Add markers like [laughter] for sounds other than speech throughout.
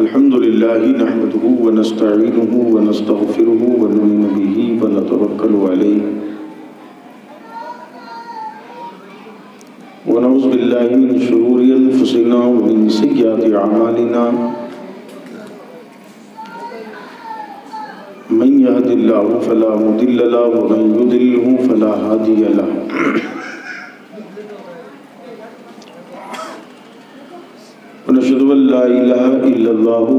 अल्हम्दुलिल्लाह नहमदुहु व नस्तईनुहु व नस्तगफिरुहु व नुमिनु बिही व नतवक्कलु अलैहि व नऊज़ु बिल्लाहि मिन शुरूरि अनफुसिना व मिन सय्यिआति अमालिना मन यहदिल्लाहु फला मुदिल्ल लहु व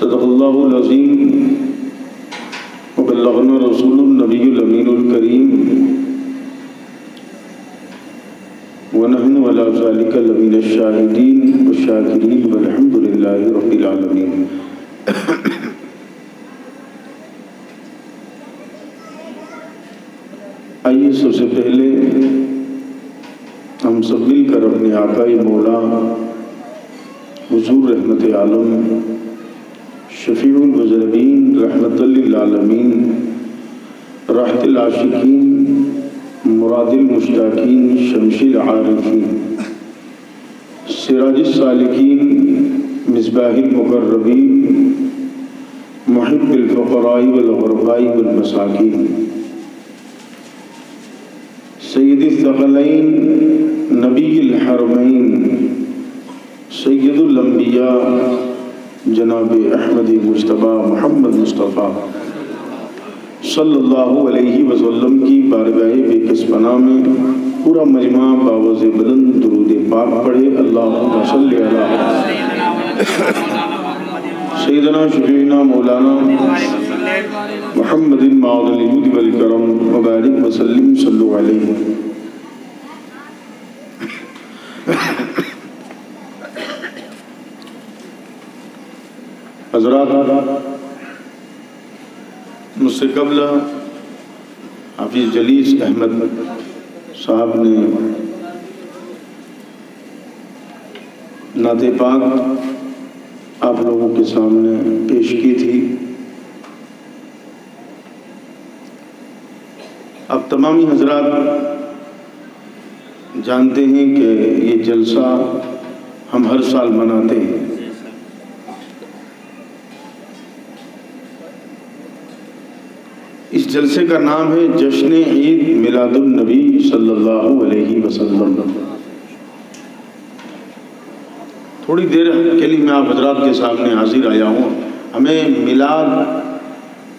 सदक़ल्लाज़ीम वबल्लगना रसूलनबीमीनकरीम वनहन वलाज़ालिकलमीन शाहिदीन वशाकरीन वलहमदिल्लाबीआलमीन आइए सबसे पहले हम सब मिलकर अपने आकाई मौला, हजूर रहमत आलम शफ़ीउल मुजरबीन रहमतुल्लिलामीन राहतिल आशिकीन, मुरादिल मुश्ताकीन, शमशिल आरिफीन सिराजिस सालिकीन, मिसबाहिल मुकर्रबीन, मुहिब्बिल फ़क़राई वल ग़ुरबाई वल मसाकीन, सैयद थकलैन नबील हरमैन, सैयदुल अंबिया जनाब अहमद मुशतबा मोहम्मद मुस्तफ़ा। सल्लल्लाहु अलैहि वसल्लम की बारगाह बेकसपना में पूरा मजमा बावज बुलंद दरूद पाक पढ़े। अल्लाह सैदना शफीना मौलाना मोहम्मद माउदलकरम मुबारक वसलम सल्लु अलैहि। हजरात, मुझसे कबल हाफिज जलीस अहमद साहब ने नाते पाक आप लोगों के सामने पेश की थी। अब तमामी हजरात जानते हैं कि ये जलसा हम हर साल मनाते हैं। इस जलसे का नाम है जश्न ईद मिलादुलनबी सल्लल्लाहु अलैहि वसल्लम। थोड़ी देर के लिए मैं आप हजरात के सामने हाजिर आया हूँ। हमें मिलाद,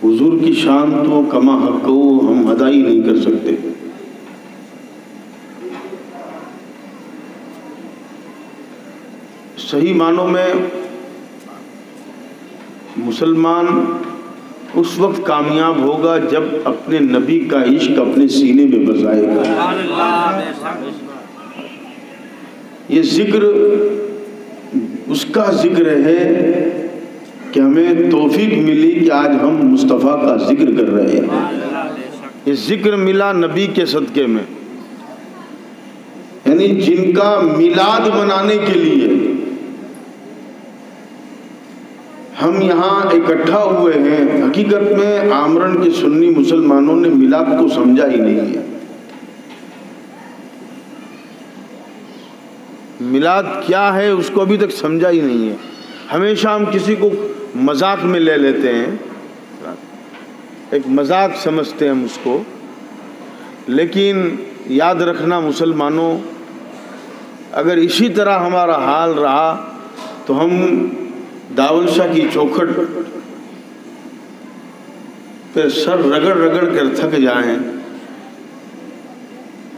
हुजूर की शान तो कमा हक को हम अदा ही नहीं कर सकते। सही मानों में मुसलमान उस वक्त कामयाब होगा जब अपने नबी का इश्क अपने सीने में बसाएगा। ये ज़िक्र, उसका ज़िक्र है कि हमें तोफीक मिली कि आज हम मुस्तफ़ा का ज़िक्र कर रहे हैं। ये ज़िक्र मिला नबी के सदक़े में। यानी जिनका मिलाद मनाने के लिए हम यहाँ इकट्ठा हुए हैं, हकीकत में आमरण के सुन्नी मुसलमानों ने मिलाद को समझा ही नहीं है। मिलाद क्या है उसको अभी तक समझा ही नहीं है। हमेशा हम किसी को मज़ाक में ले लेते हैं। एक मज़ाक समझते हैं हम उसको। लेकिन याद रखना मुसलमानों, अगर इसी तरह हमारा हाल रहा तो हम दावल शाह की चौखट पर सर रगड़ रगड़ कर थक जाएँ,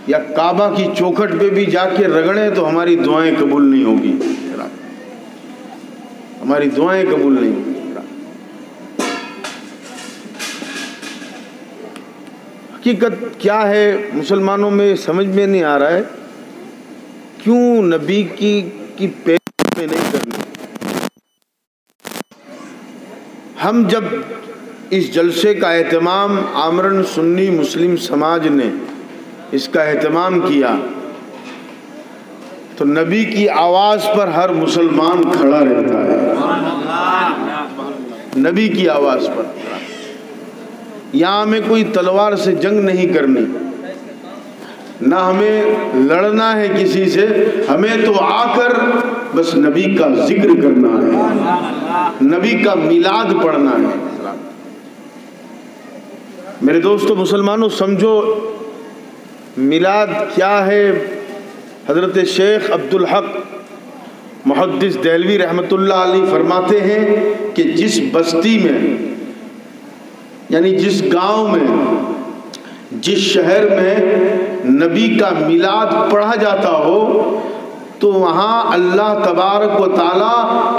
या काबा की चौखट पे भी जाके रगड़े तो हमारी दुआएँ कबूल नहीं होगी। हमारी दुआएँ कबूल नहीं होगी। हकीकत क्या है मुसलमानों में, समझ में नहीं आ रहा है, क्यों नबी की की पेश में नहीं करनी? हम जब इस जलसे का अहतमाम आमरन सुन्नी मुस्लिम समाज ने इसका अहतमाम किया तो नबी की आवाज़ पर हर मुसलमान खड़ा रहता है। नबी की आवाज़ पर। यहाँ हमें कोई तलवार से जंग नहीं करनी। ना हमें लड़ना है किसी से, हमें तो आकर बस नबी का ज़िक्र करना है। नबी का मिलाद पढ़ना है। मेरे दोस्तों, मुसलमानों, समझो मिलाद क्या है? हज़रत शेख अब्दुल हक मुहदस दहलवी रहमतुल्लाह अली फरमाते हैं कि जिस बस्ती में, यानी जिस गाँव में, जिस शहर में नबी का मिलाद पढ़ा जाता हो तो वहाँ अल्लाह तबारक व ताला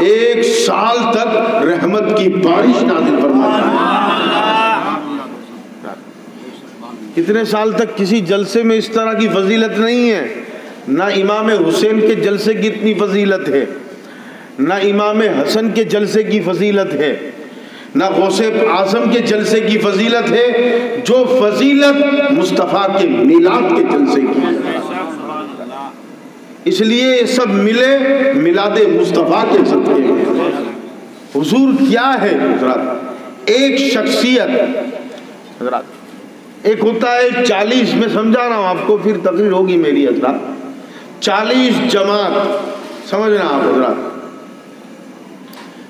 एक साल तक रहमत की बारिश नाजिल फरमाता है। कितने साल तक किसी जलसे में इस तरह की फजीलत नहीं है। ना इमाम हुसैन के जलसे की इतनी फजीलत है, ना इमाम हसन के जलसे की फजीलत है, ना गौसे आज़म के जलसे की फजीलत है, जो फजीलत मुस्तफ़ा के मिलाद के जलसे की इसलिए ये सब मिले, मिलादे मुस्तफ़ा के सदके में हुजूर क्या है, हजरात? एक शख्सियत, हजरात। एक होता है चालीस, में समझा रहा हूँ, आपको फिर तकरीर होगी मेरी, हजरात। चालीस जमात समझना आप, हजरात?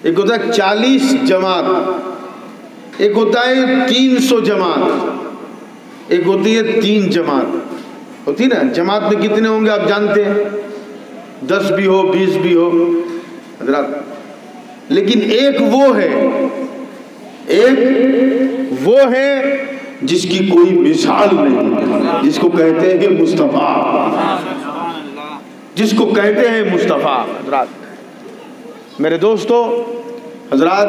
एक होता है चालीस जमात, एक होता है तीन सौ जमात, एक होती है तीन जमात। होती ना, जमात में कितने होंगे आप जानते हैं? दस भी हो, बीस भी हो, हजरात। लेकिन एक वो है, एक वो है जिसकी कोई मिसाल नहीं जिसको कहते हैं मुस्तफ़ा। जिसको कहते हैं मुस्तफ़ा, हजरात। मेरे दोस्तों, हजरात,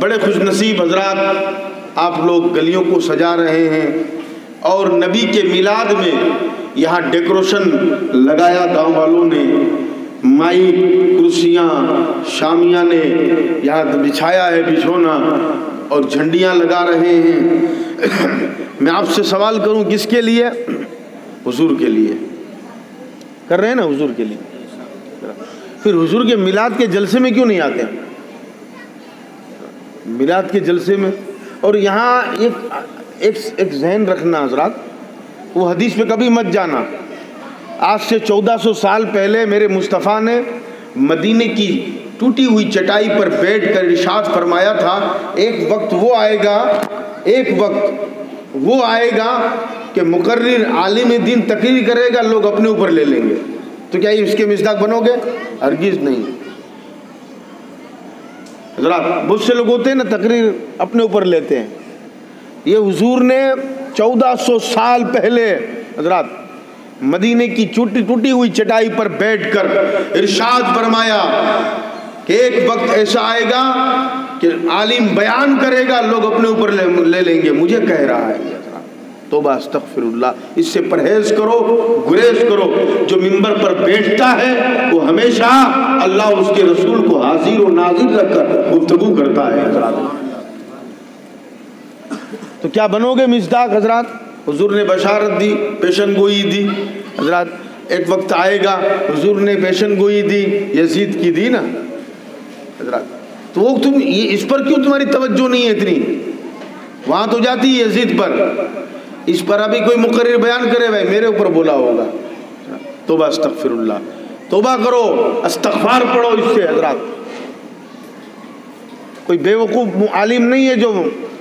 बड़े खुश नसीब हजरात, आप लोग गलियों को सजा रहे हैं और नबी के मिलाद में यहाँ डेकोरेशन लगाया, गाँव वालों ने माई, कुर्सियाँ, शामिया ने यहाँ बिछाया है बिछोना और झंडियाँ लगा रहे हैं। [clears throat] मैं आपसे सवाल करूँ, किसके लिए? हुजूर के लिए। कर रहे हैं ना हुजूर के लिए? फिर हुजूर के मिलाद के जलसे में क्यों नहीं आते? मिलाद के जलसे में। और यहाँ एक एक एक जहन रखना, हजरात। वो हदीस पे कभी मत जाना। आज से 1400 साल पहले मेरे मुस्तफ़ा ने मदीने की टूटी हुई चटाई पर बैठ कर इशाद फरमाया था, एक वक्त वो आएगा, एक वक्त वो आएगा कि मुकर्र आलिम दिन तकरीर करेगा, लोग अपने ऊपर ले लेंगे। तो क्या ये उसके मिसदाक बनोगे? हरगिज नहीं। जरा बहुत से लोग होते हैं ना, तकरीर अपने ऊपर लेते हैं। ये हुजूर ने 1400 साल पहले हजरात मदीने की टूटी टूटी हुई चटाई पर बैठकर इरशाद फरमाया कि एक वक्त ऐसा आएगा कि आलिम बयान करेगा लोग अपने ऊपर ले, ले लेंगे। मुझे कह रहा है तो तोबा अस्तगफिरुल्लाह इससे परहेज करो गुरेज करो। जो मिंबर पर बैठता है वो हमेशा अल्लाह उसके रसूल को हाजिर और नाजिर रखकर गुफ्तगु करता है तो क्या बनोगे मिजदाक, हजरात? हजूर ने बशारत दी, पेशन गोई दी। हजरात, एक वक्त आएगा, हजूर ने पेशन गोई दी, यजीद की दी ना? हजरात तो वो तुम ये, इस पर क्यों तुम्हारी तवज्जो नहीं है इतनी? वहाँ तो जाती है यजीद पर। इस पर अभी कोई मुकर बयान करे, भाई, मेरे ऊपर बोला होगा। तोबा अस्तगफिरुल्लाह। तोबा करो, अस्तगफार पढ़ो इससे, हजरात। कोई बेवकूफ़ आलिम नहीं है जो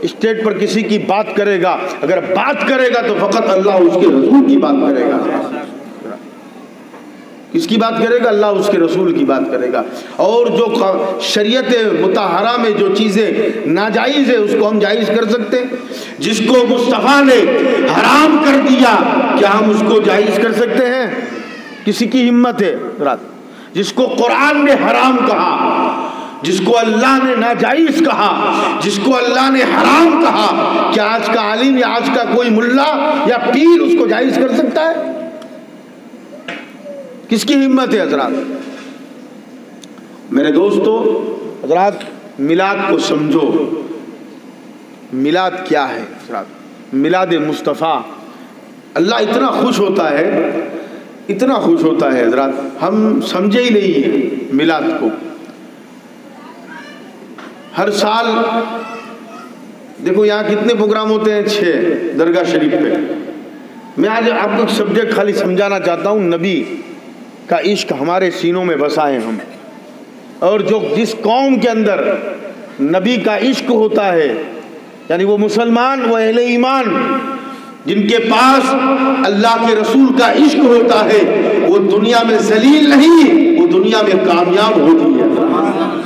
स्टेट पर किसी की बात करेगा, अगर बात करेगा तो फ़कत अल्लाह उसके रसूल की बात करेगा। किसकी बात करेगा? अल्लाह उसके रसूल की बात करेगा। और जो शरीयत मुताहरा में जो चीज़ें नाजायज़ है, उसको हम जायज़ कर सकते जिसको मुस्तफ़ा ने हराम कर दिया, क्या हम उसको जायज़ कर सकते हैं? किसी की हिम्मत है, रात। जिसको कुरान ने हराम कहा जिसको अल्लाह ने नाजायज कहा, जिसको अल्लाह ने हराम कहा, क्या आज का आलिम या आज का कोई मुल्ला या पीर उसको जायज़ कर सकता है? किसकी हिम्मत है हजरात? मेरे दोस्तों, हजरात, मिलाद को समझो। मिलाद क्या है मिलाद मुस्तफ़ा। अल्लाह इतना खुश होता है, इतना खुश होता है हजरात। हम समझे ही नहीं है मिलाद को। हर साल, देखो यहाँ कितने प्रोग्राम होते हैं छः दरगाह शरीफ पे। मैं आज आपको सब्जेक्ट खाली समझाना चाहता हूँ, नबी का इश्क हमारे सीनों में बसाए हम। और जो जिस कौम के अंदर नबी का इश्क होता है, यानी वो मुसलमान, वो अहले ईमान, जिनके पास अल्लाह के रसूल का इश्क होता है, वो दुनिया में जलील नहीं, वो दुनिया में कामयाब होती है।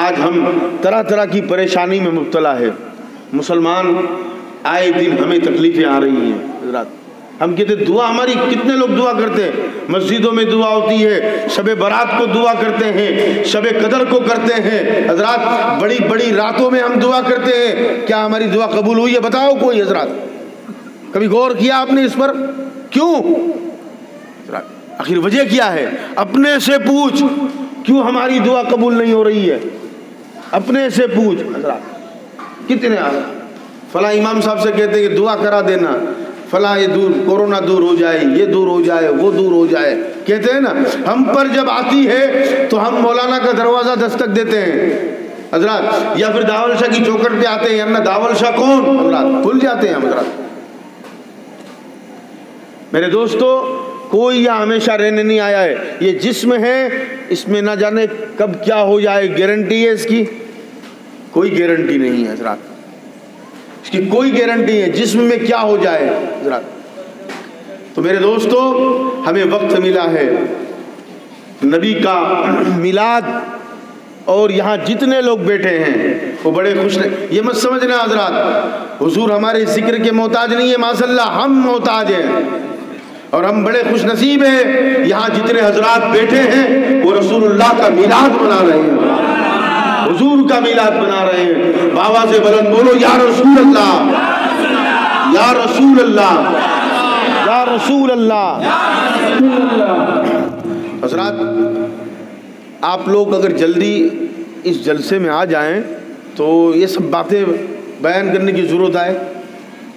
आज हम तरह तरह की परेशानी में मुबतला है। मुसलमान, आए दिन हमें तकलीफें आ रही हैं। हम कहते, दुआ हमारी, कितने लोग दुआ करते हैं? मस्जिदों में दुआ होती है शब बारात को दुआ करते हैं शब कदर को करते हैं। हजरात, बड़ी बड़ी रातों में हम दुआ करते हैं। क्या हमारी दुआ कबूल हुई है, बताओ कोई हजरात? कभी गौर किया आपने इस पर? क्यों? आखिर वजह क्या है? अपने से पूछ, क्यों हमारी दुआ कबूल नहीं हो रही है? अपने से पूछ। हजरात, कितने आ फला इमाम साहब से कहते हैं कि दुआ करा देना। फला ये दूर, कोरोना दूर हो जाए, ये दूर हो जाए, वो दूर हो जाए। कहते हैं ना, हम पर जब आती है तो हम मौलाना का दरवाज़ा दस्तक देते हैं। हजरात, या फिर दावल शाह की चौकट पे आते हैं ना दावल शाह कौन? हजरात, भूल जाते हैं हजरात। मेरे दोस्तों, कोई यहाँ हमेशा रहने नहीं आया है। ये जिस्म है, इसमें ना जाने कब क्या हो जाए गारंटी है इसकी। कोई गारंटी नहीं है हजरात। इसकी कोई गारंटी है, जिस्म में क्या हो जाए हजरात। तो मेरे दोस्तों, हमें वक्त मिला है। नबी का मिलाद और यहाँ जितने लोग बैठे हैं, वो बड़े खुश नहीं ये मत समझना हजरात, हुजूर हमारे ज़िक्र के मोहताज नहीं है माशा हम मोहताज हैं। और हम बड़े खुश नसीब हैं, यहाँ जितने हजरात बैठे हैं, वो रसूलुल्लाह का मिलाद मना रहे हैं। हुजूर का मिलाद बना रहे हैं। बाबा से बुलंद बोलो, या रसूल अल्लाह या रसूल अल्लाह या रसूल अल्लाह हजरात, आप लोग अगर जल्दी इस जलसे में आ जाएँ तो ये सब बातें बयान करने की ज़रूरत आए।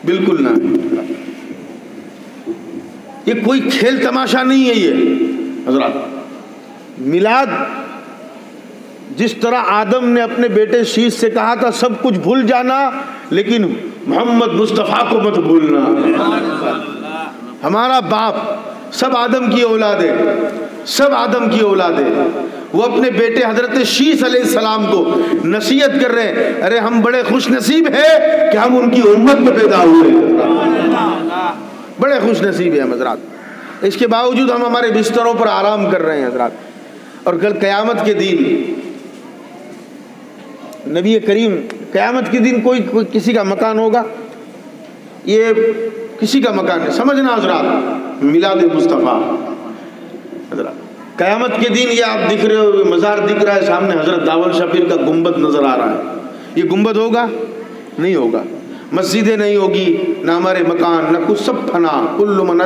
बिल्कुल ना। ये कोई खेल तमाशा नहीं है ये। हजरात, मिलाद जिस तरह आदम ने अपने बेटे शीश से कहा था, सब कुछ भूल जाना, लेकिन मोहम्मद मुस्तफ़ा को मत भूलना। हमारा बाप सब आदम की औलाद है, सब आदम की औलाद है। वो अपने बेटे हज़रत शीस सलाम को नसीहत कर रहे हैं। अरे, हम बड़े खुश नसीब है कि हम उनकी उम्मत में पैदा हुए बड़े खुश नसीब है हजरात। इसके बावजूद हम हमारे बिस्तरों पर आराम कर रहे हैं हजरात। और कल क़यामत के दिन नबी करीम क़यामत के दिन कोई, कोई किसी का मकान होगा? ये किसी का मकान है समझना हजरात मिलाद मुस्तफ़ा। हजरात क़यामत के दिन ये आप दिख रहे हो मज़ार दिख रहा है सामने हज़रत दावल शबीर का गुंबद नज़र आ रहा है। ये गुंबद होगा? नहीं होगा। मस्जिदें नहीं होगी ना हमारे मकान ना कुछ सब फना। कुल्लु मन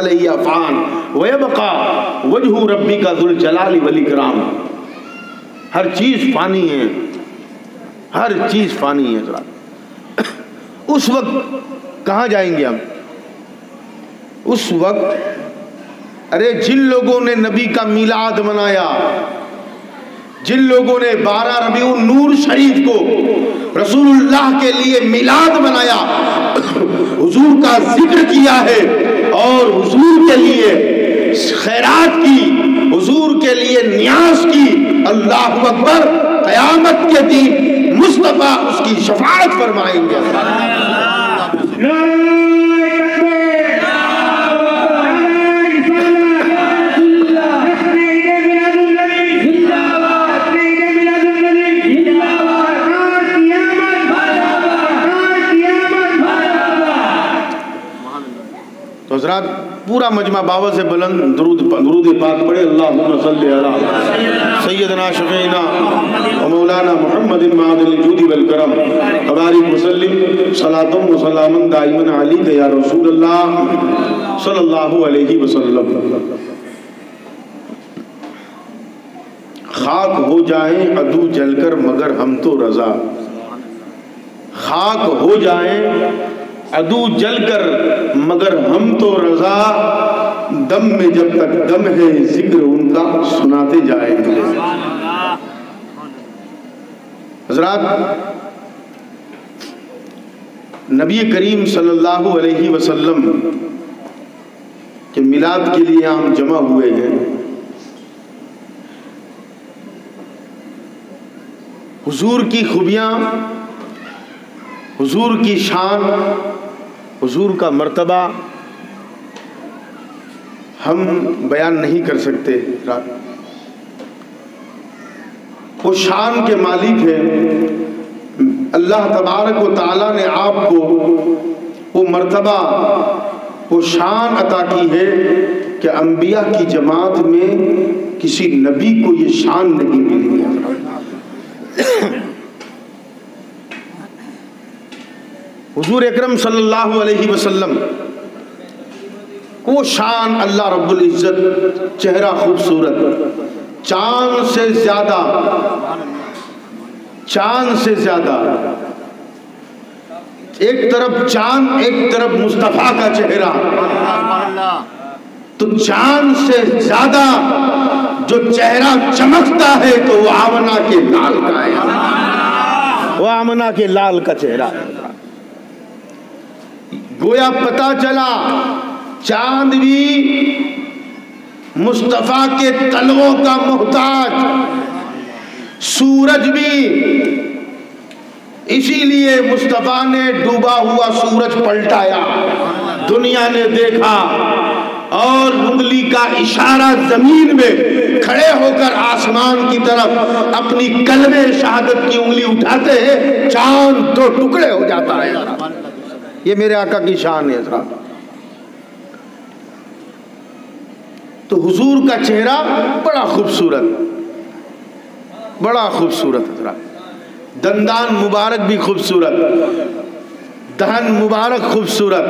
फ़ान वह बका वजहू रब्बी का दुल जलाली वली कराम हर चीज़ फानी है। हर चीज़ फानी है जरा। उस वक्त कहाँ जाएँगे हम? उस वक्त, अरे जिन लोगों ने नबी का मिलाद मनाया, जिन लोगों ने बारह रबी नूर शरीफ को रसूलुल्लाह के लिए मिलाद बनाया हुजूर का ज़िक्र किया है और हुजूर के लिए खैरात की, हुजूर के लिए न्यास की, अल्लाह अकबर, कयामत के दिन मुस्तफ़ा उसकी शफात फरमाएँगे। तो हजरात पूरा मजमा बाबा से बुलंद, दरूद पाक पढ़े अल्लाह सैदना शफ़ीना मौलाना मोहम्मद मादूदी वलकरम सलातम दाइमन अली रसूल सल्लल्लाहु अलैहि वसल्लम। खाक हो जाए अदू जलकर मगर हम तो रजा। खाक हो जाए अदू जल कर मगर हम तो रजा दम में जब तक दम है, ज़िक्र उनका सुनाते जाएँगे। हजरात, नबी करीम सल्लल्लाहु अलैहि वसल्लम के मिलाद के लिए हम जमा हुए हैं। हुजूर की खूबियाँ, हुजूर की शान हुजूर का मर्तबा हम बयान नहीं कर सकते वो शान के मालिक है। अल्लाह तबारक ताला ने आपको वो मर्तबा, वो शान अता की है कि अम्बिया की जमात में किसी नबी को ये शान नहीं मिली है। हुजूर अक्रम वसल्लम को शान अल्लाह रब्बुल इज़्ज़त, चेहरा खूबसूरत, चाँद से ज़्यादा, चाँद से ज़्यादा, एक तरफ़ चाँद, एक तरफ़ मुस्तफ़ा का चेहरा। तो चाँद से ज़्यादा जो चेहरा चमकता है तो वो आमना के लाल का है। वो आमना के लाल का चेहरा। है गोया पता चला, चाँद भी मुस्तफ़ा के तलवों का मोहताज, सूरज भी। इसीलिए मुस्तफ़ा ने डूबा हुआ सूरज पलटाया, दुनिया ने देखा, और उंगली का इशारा ज़मीन में खड़े होकर आसमान की तरफ़ अपनी कलमे शहादत की उंगली उठाते हैं, चाँद दो टुकड़े हो जाता है। ये मेरे आका की शान है, जरा। तो हुजूर का चेहरा बड़ा खूबसूरत बड़ा खूबसूरत जरा। दंदान मुबारक भी खूबसूरत, दहन मुबारक खूबसूरत,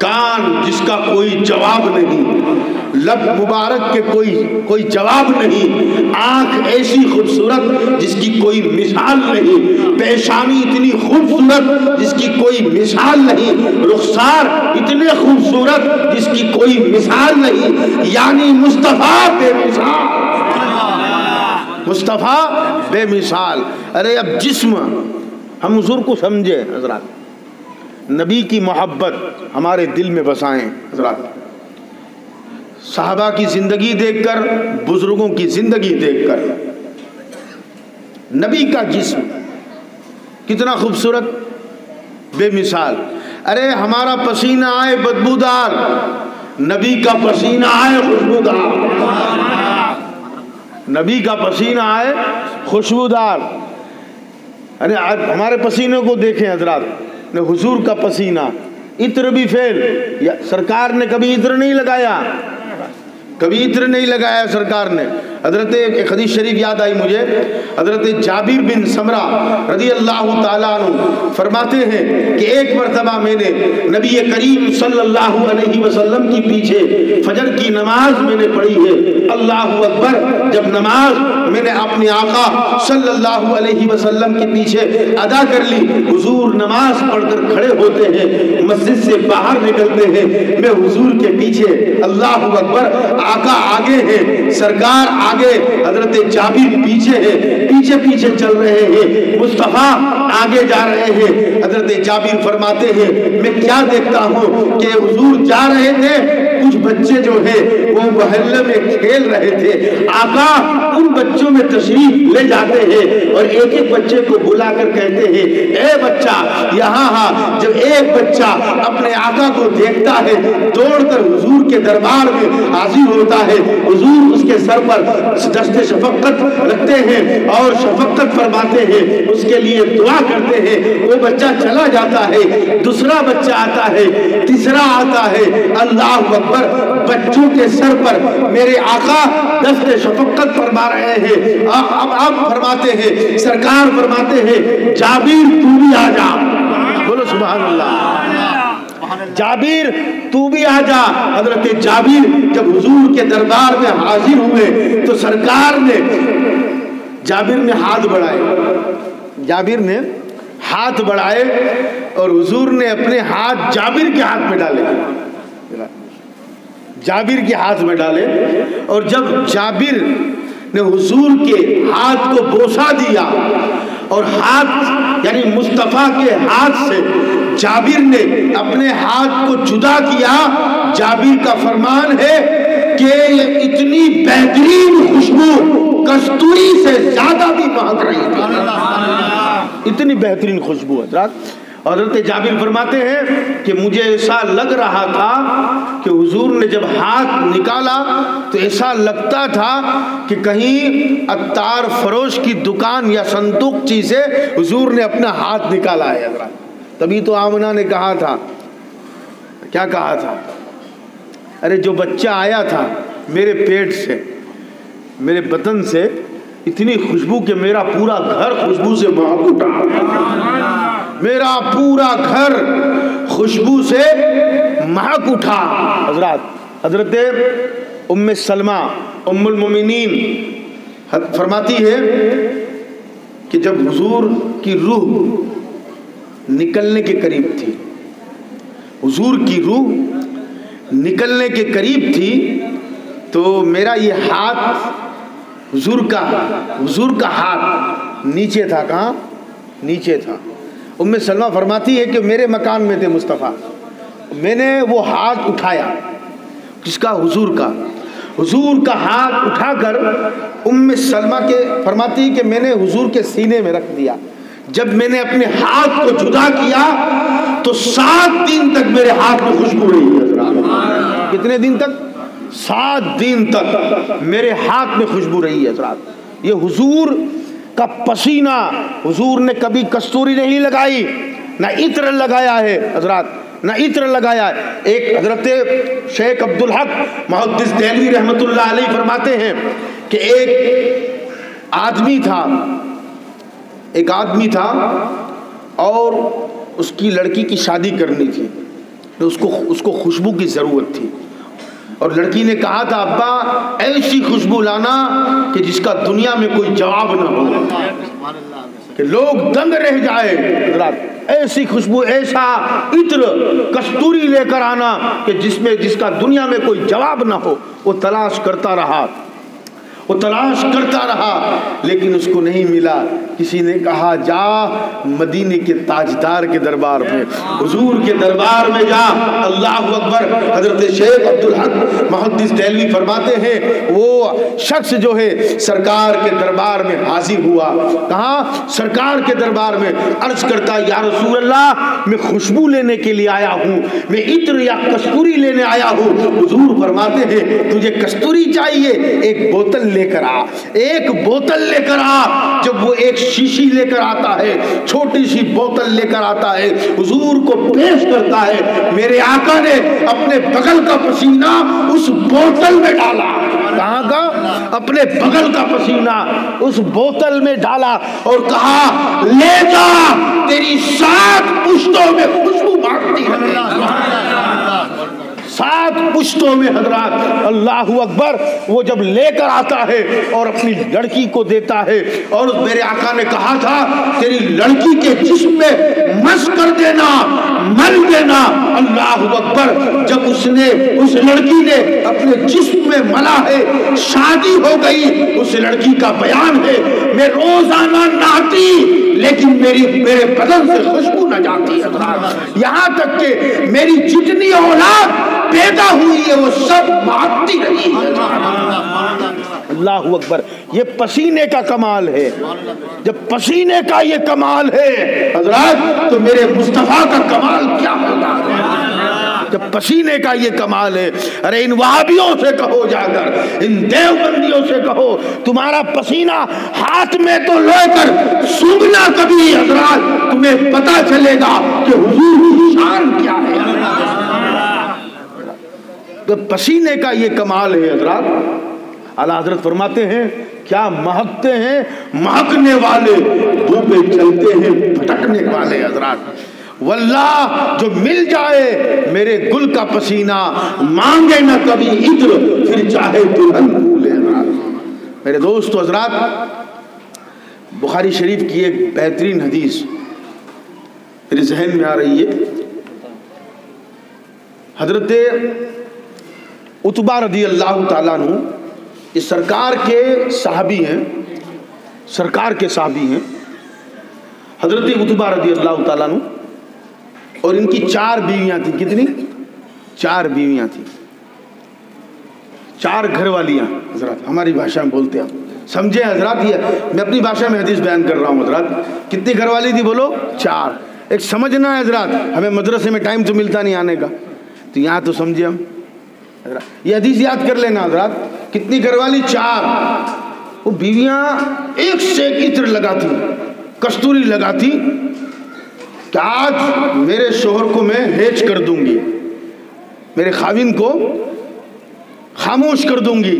कान जिसका कोई जवाब नहीं। लब मुबारक के कोई कोई जवाब नहीं। आँख ऐसी खूबसूरत जिसकी कोई मिसाल नहीं। पेशानी इतनी खूबसूरत जिसकी कोई मिसाल नहीं। रुखसार इतने खूबसूरत जिसकी कोई मिसाल नहीं। यानी मुस्तफ़ा बेमिसाल। मुस्तफ़ा बेमिसाल। अरे अब जिस्म, हम हजूर को समझे, हजरात। नबी की मोहब्बत हमारे दिल में बसाएँ, हजरात। साहबा की ज़िंदगी देखकर, बुज़ुर्गों की ज़िंदगी देखकर। नबी का जिस्म कितना खूबसूरत, बेमिसाल। अरे, हमारा पसीना आए बदबूदार। नबी का पसीना आए खुशबूदार। नबी का पसीना आए खुशबूदार। अरे हमारे पसीने को देखें हजरात, ने हुजूर का पसीना। इत्र भी फेल। या सरकार ने कभी इत्र नहीं लगाया। कभी इत्र नहीं लगाया सरकार ने। हज़रत एक हदीस शरीफ याद आई मुझे। हज़रत जाबिर बिन समरा रदी अल्लाह फरमाते हैं कि एक मरतबा मैंने नबी करीम सल्लल्लाहु अलैहि वसल्लम की पीछे फजर की नमाज़ मैंने पढ़ी है। अल्लाह अकबर, जब नमाज़ मैंने अपने आका सल्लल्लाहु अलैहि वसल्लम के पीछे अदा कर ली, हुजूर नमाज़ पढ़कर खड़े होते हैं, मस्जिद से बाहर निकलते हैं, मैं हुजूर के पीछे अल्लाह अकबर, आका आगे है, सरकार आगे आगे हज़रत जाबिर पीछे है, पीछे पीछे चल रहे हैं। मुस्तफ़ा आगे जा रहे हैं। हज़रत जाबिर फरमाते हैं, मैं क्या देखता हूँ कि हुजूर जा रहे थे, कुछ बच्चे जो है, वो मोहल्ले में खेल रहे थे। आका, उन बच्चों में तशरीफ़ ले जाते हैं और एक एक बच्चे को बुलाकर कहते हैं, ए बच्चा, यहाँ हाँ जब एक बच्चा अपने आका को देखता है, दौड़कर हुजूर के दरबार में हाजिर होता है। हुजूर उसके सर पर दस्ते शफकत रखते हैं और शफकत फरमाते हैं, उसके लिए दुआ करते हैं। वो बच्चा चला जाता है, दूसरा बच्चा आता है, तीसरा आता है। अल्लाह अकबर, बच्चों के सर पर मेरे आका दस्ते शफकत फरमा रहे हैं। अब आप फरमाते हैं, सरकार फरमाते हैं, जाबीर तू भी आ जा। बोलो सुबह अल्लाह। जाबिर, तू भी आ जा। हज़रत जाबिर जब हुजूर के दरबार में हाजिर हुए तो सरकार ने जाबिर ने हाथ बढ़ाए। जाबिर ने हाथ बढ़ाए और हुजूर ने अपने हाथ जाबिर के हाथ में डाले। जाबिर के हाथ में डाले और जब जाबिर ने हुजूर के हाथ को बोसा दिया और हाथ यानी मुस्तफ़ा के हाथ से जाबिर ने अपने हाथ को जुदा किया। जाबिर का फरमान है कि इतनी बेहतरीन खुशबू कस्तूरी से ज़्यादा भी महक रही थी। इतनी बेहतरीन खुशबू हजरात। हज़रत जाबिर फरमाते हैं कि मुझे ऐसा लग रहा था कि हुजूर ने जब हाथ निकाला तो ऐसा लगता था कि कहीं अत्तार फरोश की दुकान या संतुकची से हुजूर ने अपना हाथ निकाला है। तभी तो आमना ने कहा था। क्या कहा था? अरे जो बच्चा आया था मेरे पेट से, मेरे बतन से, इतनी खुशबू के मेरा पूरा घर खुशबू से महक उठा। मेरा पूरा घर खुशबू से महक उठा। हज़रत हज़रत उम सलमा, उम्मुल मोमिनीन फरमाती है कि जब हुजूर की रूह निकलने के करीब थी, हुजूर की रूह निकलने के करीब थी तो मेरा ये हाथ हुजूर का हुजूर का हाथ नीचे था कहाँ? नीचे था। उम्म सलमा फरमाती है कि मेरे मकान में थे मुस्तफ़ा। मैंने वो हाथ उठाया किसका हुजूर का। हुजूर का हाथ उठाकर उम्म सलमा के फरमाती कि मैंने हुजूर के सीने में रख दिया। जब मैंने अपने हाथ को जुदा किया तो सात दिन तक मेरे हाथ में खुशबू रही है कितने दिन तक? सात दिन तक मेरे हाथ में खुशबू रही है ये हुजूर का पसीना हुजूर ने कभी कस्तूरी नहीं लगाई, ना इत्र लगाया है, हज़रत, ना इत्र लगाया है। एक हज़रत शेख अब्दुल हक मोहद्दिस दहलवी रहमतुल्लाह फरमाते हैं कि एक आदमी था, एक आदमी था और उसकी लड़की की शादी करनी थी तो उसको उसको खुशबू की ज़रूरत थी। और लड़की ने कहा था, अब्बा, ऐसी खुशबू लाना कि जिसका दुनिया में कोई जवाब ना हो, कि लोग दंग रह जाए। ऐसी खुशबू, ऐसा इत्र, कस्तूरी लेकर आना कि जिसमें, जिसका दुनिया में कोई जवाब ना हो, वो तलाश करता रहा। वो तलाश करता रहा, लेकिन उसको नहीं मिला। किसी ने कहा, जा मदीने के ताजदार के दरबार में, हुजूर के दरबार में जा। अल्लाह अकबर, हज़रत शेख अब्दुल हक मुहद्दिस दहलवी फरमाते हैं, वो शख्स जो है, सरकार के दरबार में हाजिर हुआ। कहा, सरकार के दरबार में? अर्ज़ करता, या रसूल अल्लाह मैं खुशबू लेने के लिए आया हूँ, मैं इत्र या कस्तूरी लेने आया हूँ। हुजूर फरमाते हैं, तुझे कस्तूरी चाहिए, एक बोतल लेकर आ, एक बोतल लेकर आ। जब वो एक शीशी लेकर आता है, छोटी सी बोतल लेकर आता है, हुजूर को पेश करता है, मेरे आका ने अपने बगल का पसीना उस बोतल में डाला। कहा का? अपने बगल का पसीना उस बोतल में डाला और कहा, ले जा, तेरी सात पुश्तों में खुशबू बांटती है। सात पुश्तों में हजरात अल्लाह अकबर, वो जब लेकर आता है और अपनी लड़की को देता है और मेरे आका ने कहा था, तेरी लड़की के जिस्म में मस कर देना मल देना। अल्लाह अकबर, जब उसने, उस लड़की ने अपने जिस्म में मला है, शादी हो गई, उस लड़की का बयान है, मैं रोज़ाना नहाती, लेकिन मेरी, मेरे बदन से खुशबू न जाती है। यहाँ तक के मेरी जितनी औलाद पैदा हुई है वो सब मारती रही है। अल्लाह अकबर ये पसीने का कमाल है। जब पसीने का ये कमाल है हज़रत तो मेरे मुस्तफ़ा का कमाल क्या होगा? जब पसीने का ये कमाल है अरे इन वहाबियों से कहो जाकर इन देवबंदियों से कहो तुम्हारा पसीना हाथ में तो लेकर सूंघना कभी हजरात तुम्हें पता चलेगा कि हुजूर की शान क्या है। तो पसीने का ये कमाल है हजरात। अला हज़रत फरमाते हैं, क्या महकते हैं? महकने वाले धूपे चलते हैं, भटकने वाले हजरात। वल्ला जो मिल जाए, मेरे गुल का पसीना, मांगे ना कभी इधर फिर चाहे दुल्हन भूले मेरे दोस्त, हजरात, बुखारी शरीफ की एक बेहतरीन हदीस मेरे जहन में आ रही है। हज़रत उतबा रदी अल्लाह ये सरकार के साहबी हैं, सरकार के साहबी हैं, हज़रत उतबा रदी अल्लाह तु और इनकी चार बीवियाँ थी, कितनी? चार बीवियाँ थी। चार घर वालियाँ हज़रत, हमारी भाषा में बोलते हैं समझे हज़रत? ये, मैं अपनी भाषा में हदीस बयान कर रहा हूँ, हज़रत। कितनी घर वाली थी बोलो? चार। एक समझना है हज़रत, हमें मदरसे में टाइम तो मिलता नहीं आने का। तो यहाँ तो समझे हम। ये हदीस याद कर लेना हजरात, कितनी घर वाली चार, वो बीवियाँ एक से एक इत्र लगाती, कस्तूरी लगाती, कि आज मेरे शोहर को मैं हेज कर दूँगी, मेरे खाविन को खामोश कर दूँगी।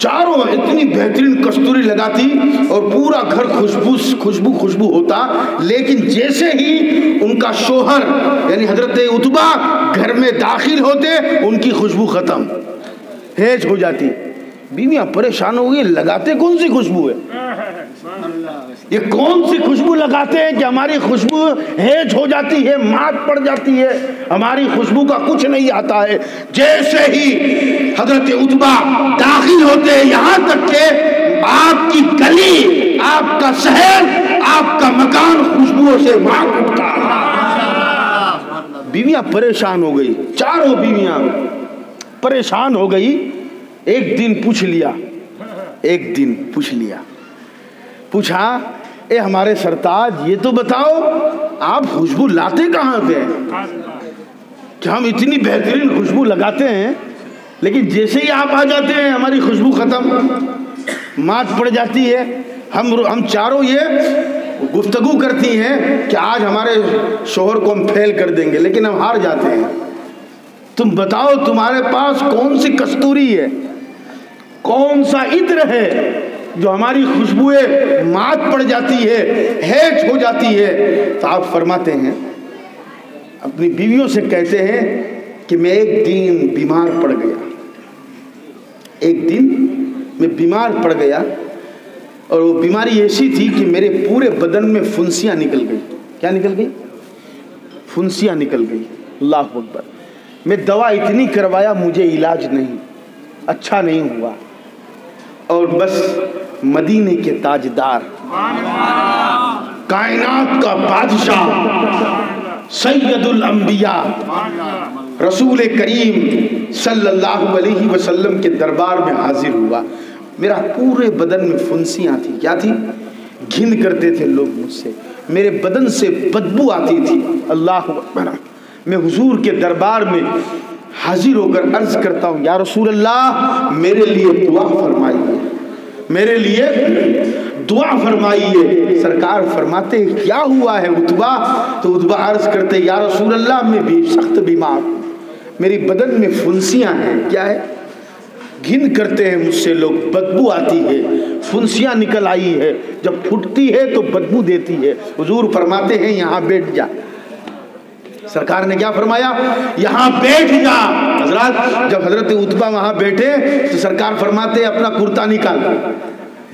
चारों इतनी बेहतरीन कस्तूरी लगाती और पूरा घर खुशबू खुशबू खुशबू होता। लेकिन जैसे ही उनका शोहर, यानी हज़रत उतबा घर में दाखिल होते, उनकी खुशबू खत्म। हेज हो जाती। बीवियाँ परेशान हो गई लगाते कौन सी खुशबू है? ये कौन सी खुशबू लगाते हैं कि हमारी खुशबू हेज हो जाती है, मात पड़ जाती है? हमारी खुशबू का कुछ नहीं आता है। जैसे ही हज़रत उतबा दाखिल होते हैं यहाँ तक के, आपकी गली, आपका शहर, आपका मकान खुशबुओं से मांग उठता बीवियाँ परेशान हो गई, चारों बीवियाँ परेशान हो गई। एक दिन पूछ लिया। एक दिन पूछ लिया। पूछा, ए, हमारे सरताज, ये तो बताओ, आप खुशबू लाते कहाँ थे कि हम इतनी बेहतरीन खुशबू लगाते हैं, लेकिन जैसे ही आप आ जाते हैं, हमारी खुशबू ख़त्म। मात पड़ जाती है। हम हम चारों ये गुफ्तगु करती हैं कि आज हमारे शोहर को हम फेल कर देंगे, लेकिन हम हार जाते हैं। तुम बताओ, तुम्हारे पास कौन सी कस्तूरी है? कौन सा इत्र है जो हमारी खुशबुएँ मात पड़ जाती है हैच हो जाती है? तो आप फरमाते हैं, अपनी बीवियों से कहते हैं कि मैं एक दिन बीमार पड़ गया। एक दिन मैं बीमार पड़ गया और वो बीमारी ऐसी थी कि मेरे पूरे बदन में फुंसियाँ निकल गई। क्या निकल गई? फुंसियाँ निकल गई। अल्लाह अकबर। मैं दवा इतनी करवाया, मुझे इलाज नहीं अच्छा नहीं हुआ। और बस मदीने के ताजदार। कायनात का बादशाह, सैयदुल अंबिया, रसूल करीम सल्लल्लाहु अलैहि वसल्लम के दरबार में हाजिर हुआ। मेरा पूरे बदन में फुंसियाँ थी। क्या थी? घिन करते थे लोग मुझसे। मेरे बदन से बदबू आती थी। अल्लाह मैं हुजूर के दरबार में हाजिर होकर अर्ज़ करता हूँ, या रसूल अल्लाह मेरे लिए दुआ फरमाइए। मेरे लिए दुआ फरमाइए। सरकार फरमाते, क्या हुआ है उतबा? तो उतबा अर्ज़ करते, या रसूल अल्लाह में भी सख्त बीमार मेरी बदन में फुंसियाँ हैं। क्या है? घिन करते हैं मुझसे लोग, बदबू आती है। फुंसियाँ निकल आई है। जब फुटती है तो बदबू देती है। हुजूर फरमाते हैं, यहाँ बैठ जा। सरकार ने क्या फरमाया? यहाँ बैठ जा। हज़रत, जब हज़रत उतबा वहाँ बैठे तो सरकार फरमाते, अपना कुर्ता निकाल।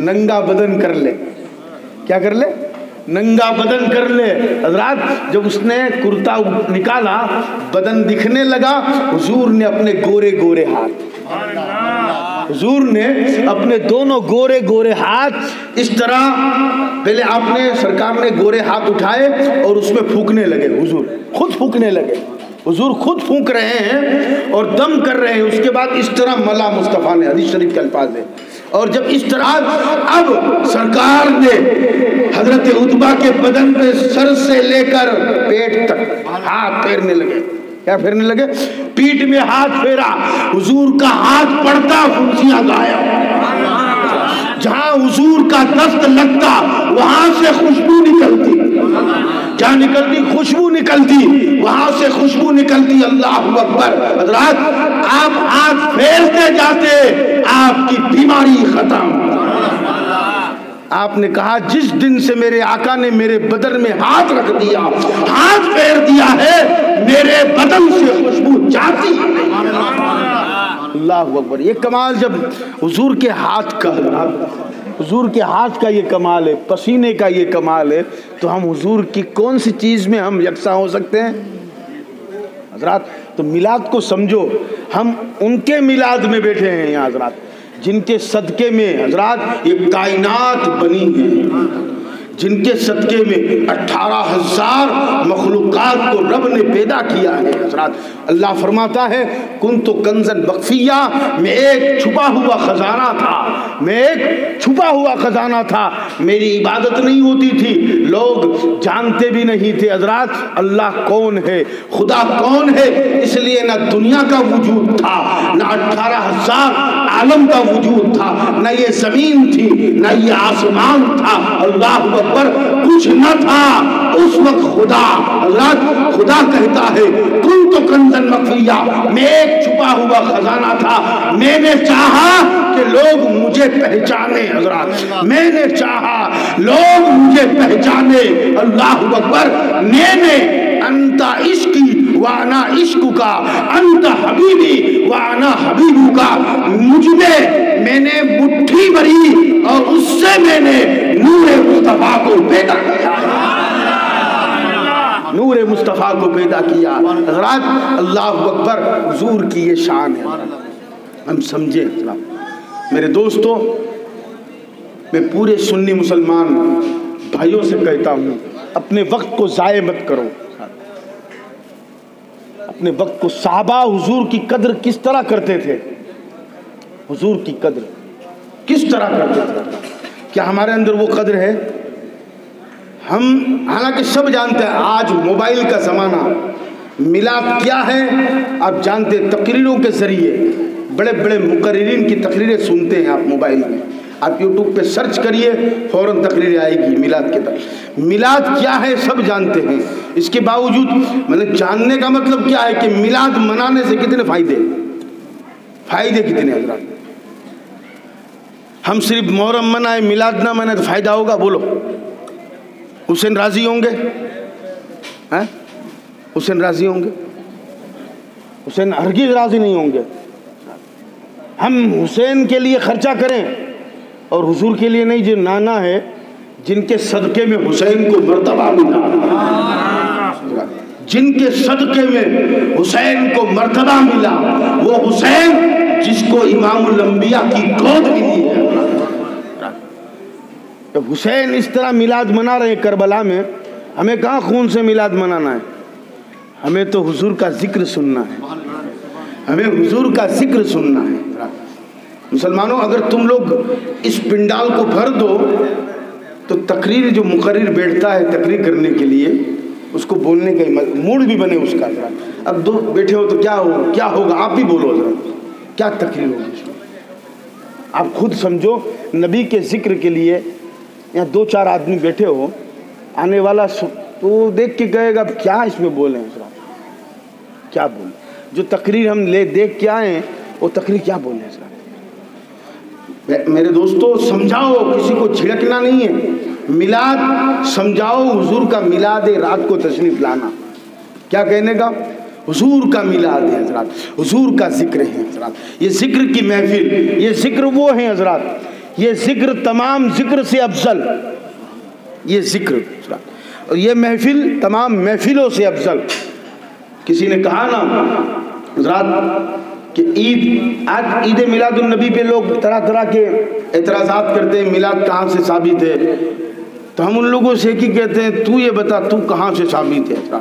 नंगा बदन कर ले। क्या कर ले? नंगा बदन कर ले। हज़रत, जब उसने कुर्ता निकाला, बदन दिखने लगा, हुजूर ने अपने गोरे गोरे हाथ हुजूर ने अपने दोनों गोरे गोरे हाथ इस तरह पहले आपने सरकार ने गोरे हाथ उठाए और उसमें फूकने लगे, हुजूर खुद फूकने लगे। हुजूर खुद फूक रहे हैं और दम कर रहे हैं। उसके बाद इस तरह मला मुस्तफ़ा ने हदीस शरीफ के अल्फाज है और जब इस तरह अब सरकार ने हज़रत उतबा के बदन पे सर से लेकर पेट तक हाथ फेरने लगे। क्या फेरने लगे? पीठ में हाथ फेरा। हुजूर का हाथ पड़ता फुंसियाँ गायब जहाँ हुजूर का दस्त लगता, वहाँ से खुशबू निकलती। क्या निकलती, खुशबू निकलती, वहाँ से खुशबू निकलती। अल्लाह अकबर। हजरात, आप हाथ फेरते जाते, आपकी बीमारी खत्म। आपने कहा, जिस दिन से मेरे आका ने मेरे बदन में हाथ रख दिया, हाथ फेर दिया है, मेरे बदन से खुशबू जाती अल्लाह अकबर। ये कमाल जब हुजूर के हाथ का, हुजूर के हाथ का ये कमाल है, पसीने का ये कमाल है तो हम हुजूर की कौन सी चीज़ में हम यकसा हो सकते हैं? हजरात तो मिलाद को समझो, हम उनके मिलाद में बैठे हैं यहाँ हजरात। जिनके सदक़े में हजरात ये कायनात बनी है। जिनके सदक़े में अट्ठारह हज़ार मखलूक़ात को रब ने पैदा किया है, हजरात। अल्लाह फरमाता है कुन तो कंजन बख्फिया, में एक छुपा हुआ ख़जाना था, मैं एक छुपा हुआ ख़जाना था, मेरी इबादत नहीं होती थी, लोग जानते भी नहीं थे, हजरात। अल्लाह कौन है? खुदा कौन है? इसलिए ना दुनिया का वजूद था, ना अट्ठारह हज़ार आलम का वजूद था, ना ये ज़मीन थी, ना ये आसमान था, अल्लाह पर कुछ न था। उस वक्त खुदा अल्लाह खुदा कहता है कुल तो कंजन मखलिया मैं एक छुपा हुआ खजाना था। मैंने चाहा कि लोग मुझे पहचाने, हज़रत। मैंने चाहा लोग मुझे पहचाने। अल्लाह अकबर, मैंने अंता इश्की वाना इश्क का, अंत हबीबी, वाना हबीबू का। मुझमें मैंने मुट्ठी भरी और उससे मैंने नूर मुस्तफ़ा को पैदा किया। नूर मुस्तफ़ा को पैदा किया। हजरात अल्लाह अकबर, हजूर की ये शान है। हम समझे मेरे दोस्तों, मैं पूरे सुन्नी मुसलमान भाइयों से कहता हूँ, अपने वक्त को ज़ाय मत करो। अपने वक्त को साहबा हुजूर की कदर किस तरह करते थे? हुजूर की कदर किस तरह करते थे? क्या हमारे अंदर वो कदर है? हम, हालाँकि सब जानते हैं, आज मोबाइल का ज़माना मिलाद क्या है? आप जानते तकरीरों के ज़रिए बड़े बड़े मुकर्रीन की तकरीरें सुनते हैं आप मोबाइल में। आप यूट्यूब पे सर्च करिए, फ़ौरन तकरीर आएगी मिलाद के तक मिलाद क्या है, सब जानते हैं। इसके बावजूद मतलब जानने का मतलब क्या है कि मिलाद मनाने से कितने फ़ायदे फ़ायदे कितने हजरात? हम सिर्फ़ मोहरम मनाए, मिलाद ना मनाए तो फ़ायदा होगा, बोलो। हुसैन राज़ी होंगे? हैं? हुसैन राज़ी होंगे? हुसैन हरगिज राज़ी नहीं होंगे। हम हुसैन के लिए खर्चा करें। और हुजूर के लिए नहीं, जो नाना है, जिनके सदक़े में हुसैन को मर्तबा मिला। जिनके सदक़े में हुसैन को मर्तबा मिला, वो हुसैन जिसको इमामुलंबिया की गोद मिली है। तो हुसैन इस तरह मिलाद मना रहे हैं करबला में, हमें कहाँ खून से मिलाद मनाना है? हमें तो हुजूर का ज़िक्र सुनना है। हमें हुजूर का ज़िक्र सुनना है। मुसलमानों, अगर तुम लोग इस पिंडाल को भर दो तो तकरीर जो मुकर्र बैठता है तकरीर करने के लिए, उसको बोलने का मूड भी बने उसका। अब दो बैठे हो तो क्या हो, क्या होगा? आप भी बोलो जरा। क्या तकरीर होगी आप खुद समझो, नबी के ज़िक्र के लिए यहाँ दो चार आदमी बैठे हो, आने वाला तो देख के कहेगा क्या इसमें बोले क्या बोले? जो तकरीर हम ले, देख के आए वो तकरीर क्या बोले हैं मेरे दोस्तों, समझाओ, किसी को छिड़कना नहीं है। मिलाद, समझाओ, हुजूर का मिलाद है रात को तशरीफ़ लाना। क्या कहने का? हुजूर का मिलाद है हजरात, हुजूर का ज़िक्र है हजरात। ये ज़िक्र की महफिल, ये ज़िक्र वो है हजरात। ये ज़िक्र तमाम ज़िक्र से अफजल। ये ज़िक्र और ये महफिल तमाम महफिलों से अफजल। किसी ने कहा ना, हजरात कि ईद, आज ईद मिलादुलनबी पे लोग तरह तरह के एतराज़ात करते हैं, मिलाद कहाँ से साबित है? तो हम उन लोगों से ही कहते हैं, तू ये बता, तू कहाँ से साबित है?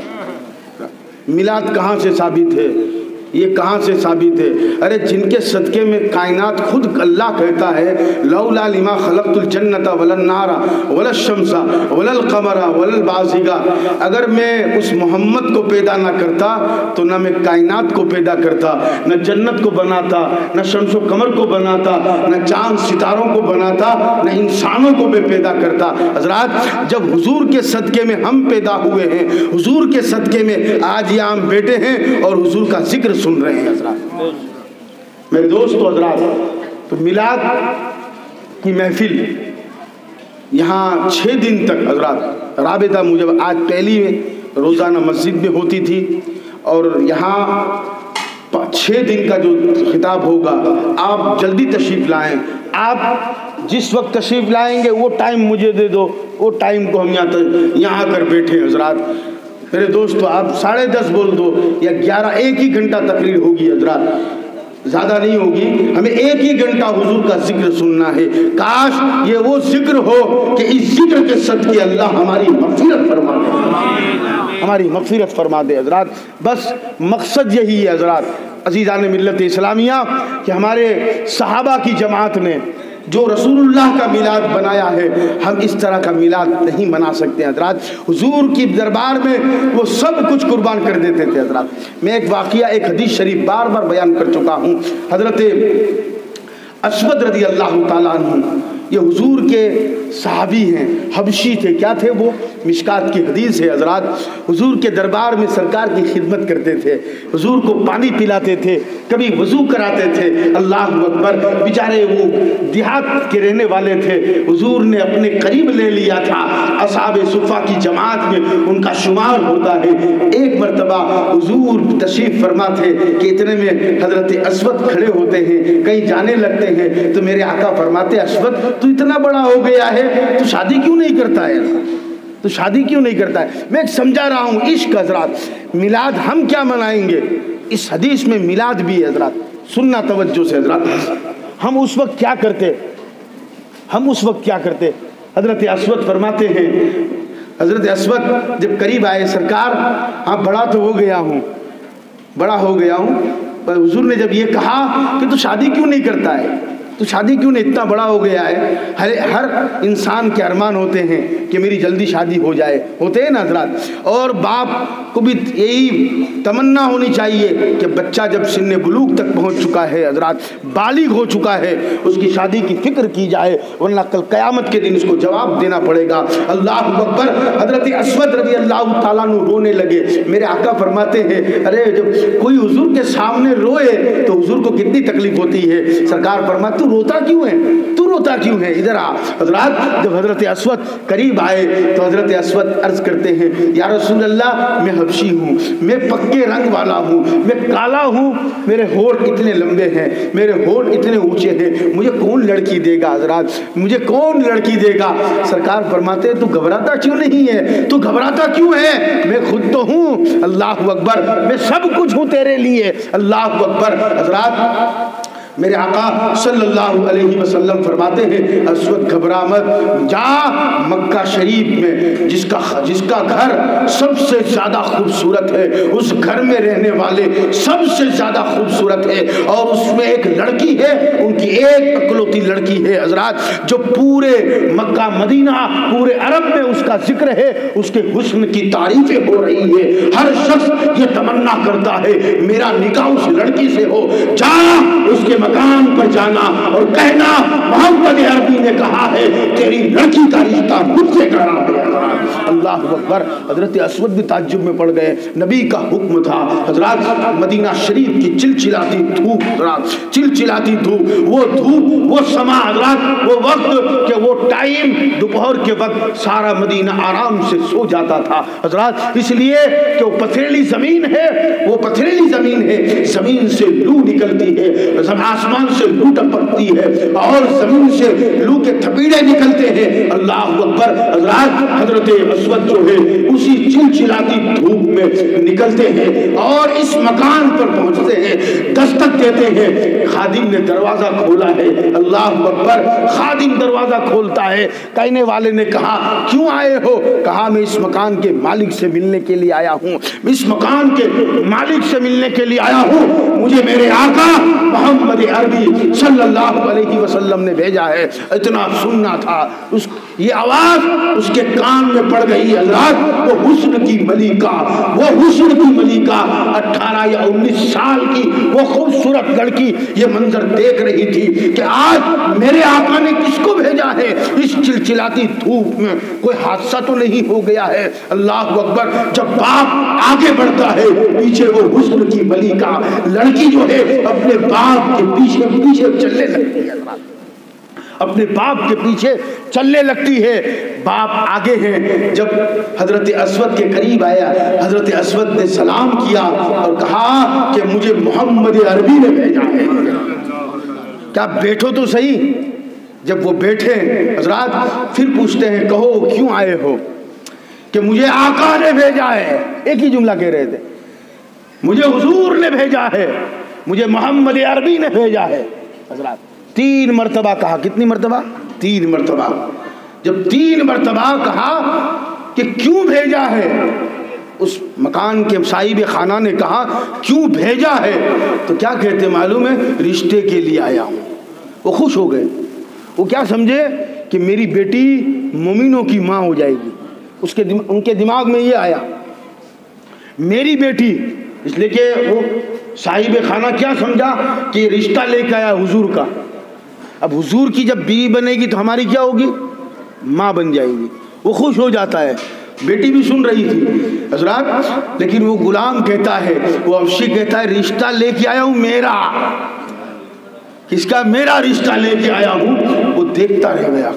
मिलाद कहाँ से साबित है? ये कहाँ से साबित है? अरे जिनके सदक़े में कायनात खुद अल्लाह कहता है, लौला लिमा खलकतुलजन्नता वल शमसा, वलल कमरा, वलल बाजिगा। अगर मैं उस मोहम्मद को पैदा ना करता तो ना मैं कायनात को पैदा करता, न जन्नत को बनाता, न शमस कमर को बनाता, न चाँद सितारों को बनाता, न इंसानों को मैं पैदा करता। हजरात, जब हुजूर के सदक़े में हम पैदा हुए हैं, हुजूर के सदक़े में आज ये हम बैठे हैं और हुजूर का ज़िक्र सुन रहे हैं मेरे दोस्त हजरात तो मिलाद की महफिल, यहाँ छः दिन तक हजरात, राबता मुझे आज पहली रोज़ाना मस्जिद में होती थी, और यहाँ छः दिन का जो खिताब होगा, आप जल्दी तशरीफ़ लाएँ। आप जिस वक्त तशरीफ़ लाएँगे, वो टाइम मुझे दे दो, वो टाइम को हम यहाँ यहाँ आकर बैठे हजरात। मेरे दोस्तों, आप साढ़े दस बोल दो, या ग्यारह एक ही घंटा तकरीर होगी हजरात। ज़्यादा नहीं होगी। हमें एक ही घंटा हुजूर का ज़िक्र सुनना है। काश ये वो ज़िक्र हो कि इस ज़िक्र के सदके अल्लाह हमारी मफफरत फरमा दे। हमारी मफफरत फरमा दे हजरात। बस मकसद यही है हजरात अजीज़ा ने मिलत इस्लामिया, कि हमारे सहाबा की जमात ने जो रसूलुल्लाह का मिलाद बनाया है, हम इस तरह का मिलाद नहीं बना सकते हजरात। हुजूर की दरबार में वो सब कुछ कुर्बान कर देते थे, हजरात। मैं एक वाक़ एक हदीस शरीफ बार बार बयान कर चुका हूँ। हज़रत असमद रदी अल्लाह तु ये हुजूर के साहबी हैं, हबशी थे। क्या थे वो? मिशकात की हदीस है, हजरात। हुजूर के दरबार में सरकार की खिदमत करते थे। हुजूर को पानी पिलाते थे, कभी वज़ू कराते थे। अल्लाह अकबर, बेचारे वो देहात के रहने वाले थे। हुजूर ने अपने करीब ले लिया था। असाब सुफ़ा की जमात में उनका शुमार होता है। एक मरतबा हुजूर तशरीफ़ फरमा थे कि इतने में हज़रत असवद खड़े होते हैं, कहीं जाने लगते हैं तो मेरे आका फरमाते, असवद तू इतना बड़ा हो गया है तो शादी क्यों नहीं करता है? तो शादी क्यों नहीं करता है? मैं समझा रहा हूँ, इश्क हजरात। मिलाद हम क्या मनाएँगे? इस हदीस में मिलाद भी है हजरात। सुनना तवज्जो से हजरात। हम उस वक्त क्या करते? हम उस वक्त क्या करते? हज़रत असवद फरमाते हैं, हज़रत असवद जब करीब आए, सरकार हाँ बड़ा तो हो गया हूँ, बड़ा हो गया हूँ, पर हुजूर ने जब ये कहा कि तू तो शादी क्यों नहीं करता है? तो शादी क्यों नहीं? इतना बड़ा हो गया है। हर हर इंसान के अरमान होते हैं कि मेरी जल्दी शादी हो जाए। होते हैं ना हजरात? और बाप को भी यही तमन्ना होनी चाहिए कि बच्चा जब सिन्न बलूक तक पहुँच चुका है, हजरात, बालिग हो चुका है, उसकी शादी की फ़िक्र की जाए, वरना कल क़यामत के दिन इसको जवाब देना पड़ेगा। अल्लाह अकबर। हज़रत असवद रज़ी अल्लाह तु रोने लगे। मेरे आका फरमाते हैं, अरे, जब कोई हजूर के सामने रोए तो हजूर को कितनी तकलीफ़ होती है? सरकार फरमाते तू रोता क्यों है? तू रोता क्यों है? इधर आ। हजरात, जब हज़रत असवद करीब आए तो हज़रत असवद अर्ज़ करते हैं, या रसूल अल्लाह मैं हबशी हूँ, मैं पक्के रंग वाला हूँ, मैं काला हूँ, मेरे होठ इतने लंबे हैं, मेरे होठ इतने ऊँचे हैं, मुझे कौन लड़की देगा, हजरात? मुझे कौन लड़की देगा? सरकार फरमाते, तू घबराता क्यों नहीं है? तू घबराता क्यों है? मैं खुद तो हूँ, अल्लाह अकबर, मैं सब कुछ हूँ तेरे लिए, अल्लाह अकबर। हजरात मेरे आका सल्लल्लाहु अलैहि वसल्लम फरमाते हैं असवद घबरा मत, जा मक्का शरीफ में, जिसका जिसका घर सबसे ज़्यादा खूबसूरत है, उस घर में रहने वाले सबसे ज़्यादा खूबसूरत है, और उसमें एक लड़की है, उनकी एक अकलौती लड़की है, हजरात, जो पूरे मक्का मदीना, पूरे अरब में उसका ज़िक्र है, उसके हुस्न की तारीफें हो रही है। हर शख्स ये तमन्ना करता है, मेरा निकाह उस लड़की से हो, जा, उसके मकान पर जाना और कहना, मोहम्मद अरबी ने कहा है, तेरी लड़की का रिश्ता मुझसे करा अल्लाह अकबर, हज़रत असवद भी ताजुब में पड़ गए। नबी का हुक्म था, हज़रत मदीना शरीफ की चिलचिलाती धूप चिलचिलाती धूप, वो धूप, वो समा, हज़रत वो वक्त के वो टाइम, दोपहर के वक्त सारा मदीना आराम से सो जाता था। हज़रत, इसलिए कि वो पथरीली ज़मीन है, वो पथरीली ज़मीन है, ज़मीन से लू निकलती है। आसमान से लू टपकती है और ज़मीन से लू के थपीड़े निकलते हैं। अल्लाह अकबर। हज़रत असवद जो है, उसी चिलचिलाती धूप में निकलते हैं और इस मकान पर पहुँचते हैं। दस्तक देते हैं। खादिम ने दरवाज़ा खोला है। अल्लाह अकबर। खादिम दरवाज़ा खोलता है। कहने वाले ने कहा, क्यों आए हो? कहा, मैं इस मकान के मालिक से मिलने के लिए आया हूँ। इस मकान के मालिक से मिलने के लिए आया हूँ। मुझे मेरे आका मोहम्मद अरबी सल्लल्लाहु अलैहि वसल्लम ने भेजा है। इतना सुनना था। उस ये आवाज़ उसके कान में पड़ गई अल्लाह, वो हुस्न की मलिका, वो हुस्न की मलिका 18 या 19 साल की, वो खूबसूरत लड़की ये मंजर देख रही थी कि आज मेरे आका ने किसको भेजा है? इस चिलचिलाती धूप में कोई हादसा तो नहीं हो गया है? अल्लाह अकबर, जब बाप आगे बढ़ता है, पीछे वो हुस्न की मलिका, लड़की जो है, अपने बाप के पीछे पीछे चलने लगती है। अपने बाप के पीछे चलने लगती है। बाप आगे हैं। जब हज़रत असवद के करीब आया, हज़रत असवद ने सलाम किया और कहा कि मुझे मोहम्मद अरबी ने भेजा है क्या बैठो तो सही? जब वो बैठे, हजरात फिर पूछते हैं, कहो, क्यों आए हो? कि मुझे आका ने भेजा है। एक ही जुमला कह रहे थे। मुझे हुजूर ने भेजा है। मुझे मोहम्मद अरबी ने भेजा है। हजरात तीन मरतबा कहा। कितनी मरतबा? तीन मरतबा। जब तीन मरतबा कहा कि क्यों भेजा है? उस मकान के साहिब खाना ने कहा क्यों भेजा है? तो क्या कहते मालूम है? रिश्ते के लिए आया हूँ। वो खुश हो गए। वो क्या समझे कि मेरी बेटी मोमिनों की माँ हो जाएगी। उसके दिम, उनके दिमाग में ये आया। मेरी बेटी इसलिए कि वो साहिब खाना क्या समझा कि रिश्ता लेके आया हुजूर का। अब हुजूर की जब बीवी बनेगी तो हमारी क्या होगी? माँ बन जाएगी। वो खुश हो जाता है। बेटी भी सुन रही थी। हजरात, लेकिन वो गुलाम कहता है, वो अफशी कहता है, रिश्ता लेके आया हूँ मेरा। किसका? मेरा रिश्ता लेके आया हूँ। वो देखता रह गया।